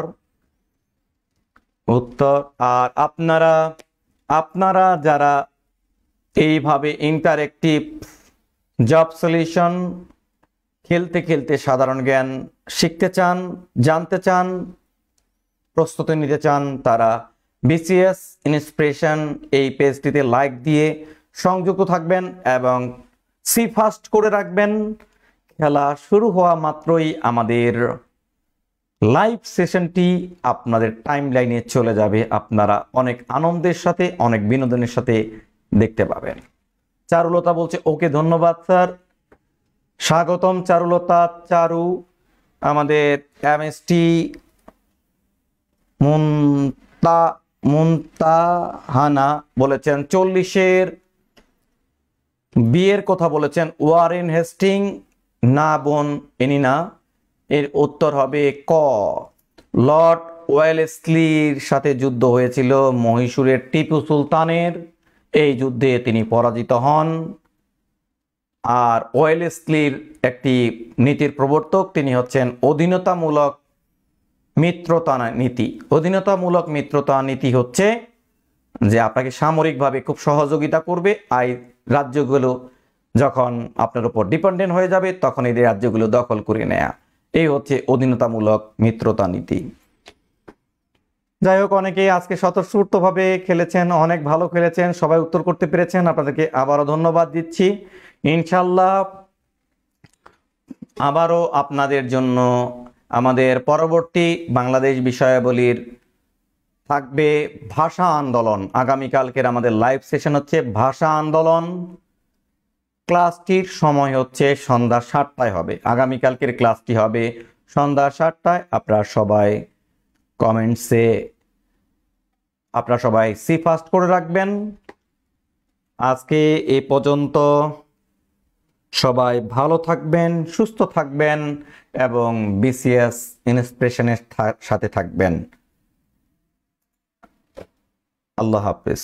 উত্তর, আর আপনারা আপনারা যারা এইভাবে ইন্টারেক্টিভ জব সলিউশন খেলতে খেলতে সাধারণ জ্ঞান শিখতে চান, জানতে চান প্রস্তুতি নিতে চান তারা বিসিএস ইন্সপিরেশন এই পেজটিতে লাইক দিয়ে সংযুক্ত থাকবেন এবং সি ফাস্ট করে রাখবেন। খেলা শুরু হওয়া মাত্রই আমাদের লাইভ সেশনটি আপনাদের টাইম লাইনে চলে যাবে। আপনারা অনেক আনন্দের সাথে, অনেক বিনোদনের সাথে দেখতে পাবেন। চারুলতা বলছে, ওকে, ধন্যবাদ, স্যার। স্বাগতম, চারুলতা, চারু। আমাদের এমএসটি মুন্তা, মুন্তাহানা বলেছেন। চল্লিশের বিয়ের কথা বলেছেন। ওয়ারেন হেস্টিং, না বোন এনিনা এর উত্তর হবে ক। লর্ড ওয়েলেসলির সাথে যুদ্ধ হয়েছিল মহীশূরের টিপু সুলতানের। এই যুদ্ধে তিনি পরাজিত হন। আর ওয়েলেসলির একটি নীতির প্রবর্তক, তিনি হচ্ছেন অধীনতামূলক মিত্রতা নীতি। অধীনতামূলক মিত্রতা নীতি হচ্ছে যে আপনাকে সামরিকভাবে খুব সহযোগিতা করবে, আর রাজ্যগুলো যখন আপনার উপর ডিপেন্ডেন্ট হয়ে যাবে, তখন এই রাজ্যগুলো দখল করে নেয়া। এই হচ্ছে অধীনতামূলক মিত্রতা নীতি। যাই হোক, অনেকেই আজকে স্বতঃস্ফূর্তভাবে খেলেছেন, অনেক ভালো খেলেছেন, সবাই উত্তর করতে পেরেছেন। আপনাদেরকে আবারও ধন্যবাদ দিচ্ছি। ইনশাল্লাহ আবারও আপনাদের জন্য আমাদের পরবর্তী বাংলাদেশ বিষয়াবলীর থাকবে ভাষা আন্দোলন। আগামীকালকের আমাদের লাইভ সেশন হচ্ছে ভাষা আন্দোলন। ক্লাসটির সময় হচ্ছে সন্ধ্যা সাতটায় হবে। আগামীকালকের ক্লাসটি হবে সন্ধ্যা সাতটায়। আপনারা সবাই কমেন্টসে আপনারা সবাই সি ফাস্ট করে রাখবেন। আজকে এ পর্যন্ত সবাই ভালো থাকবেন সুস্থ থাকবেন এবং বিসিএস ইন্সপিরেশনের সাথে থাকবেন। আল্লাহ হাফিজ।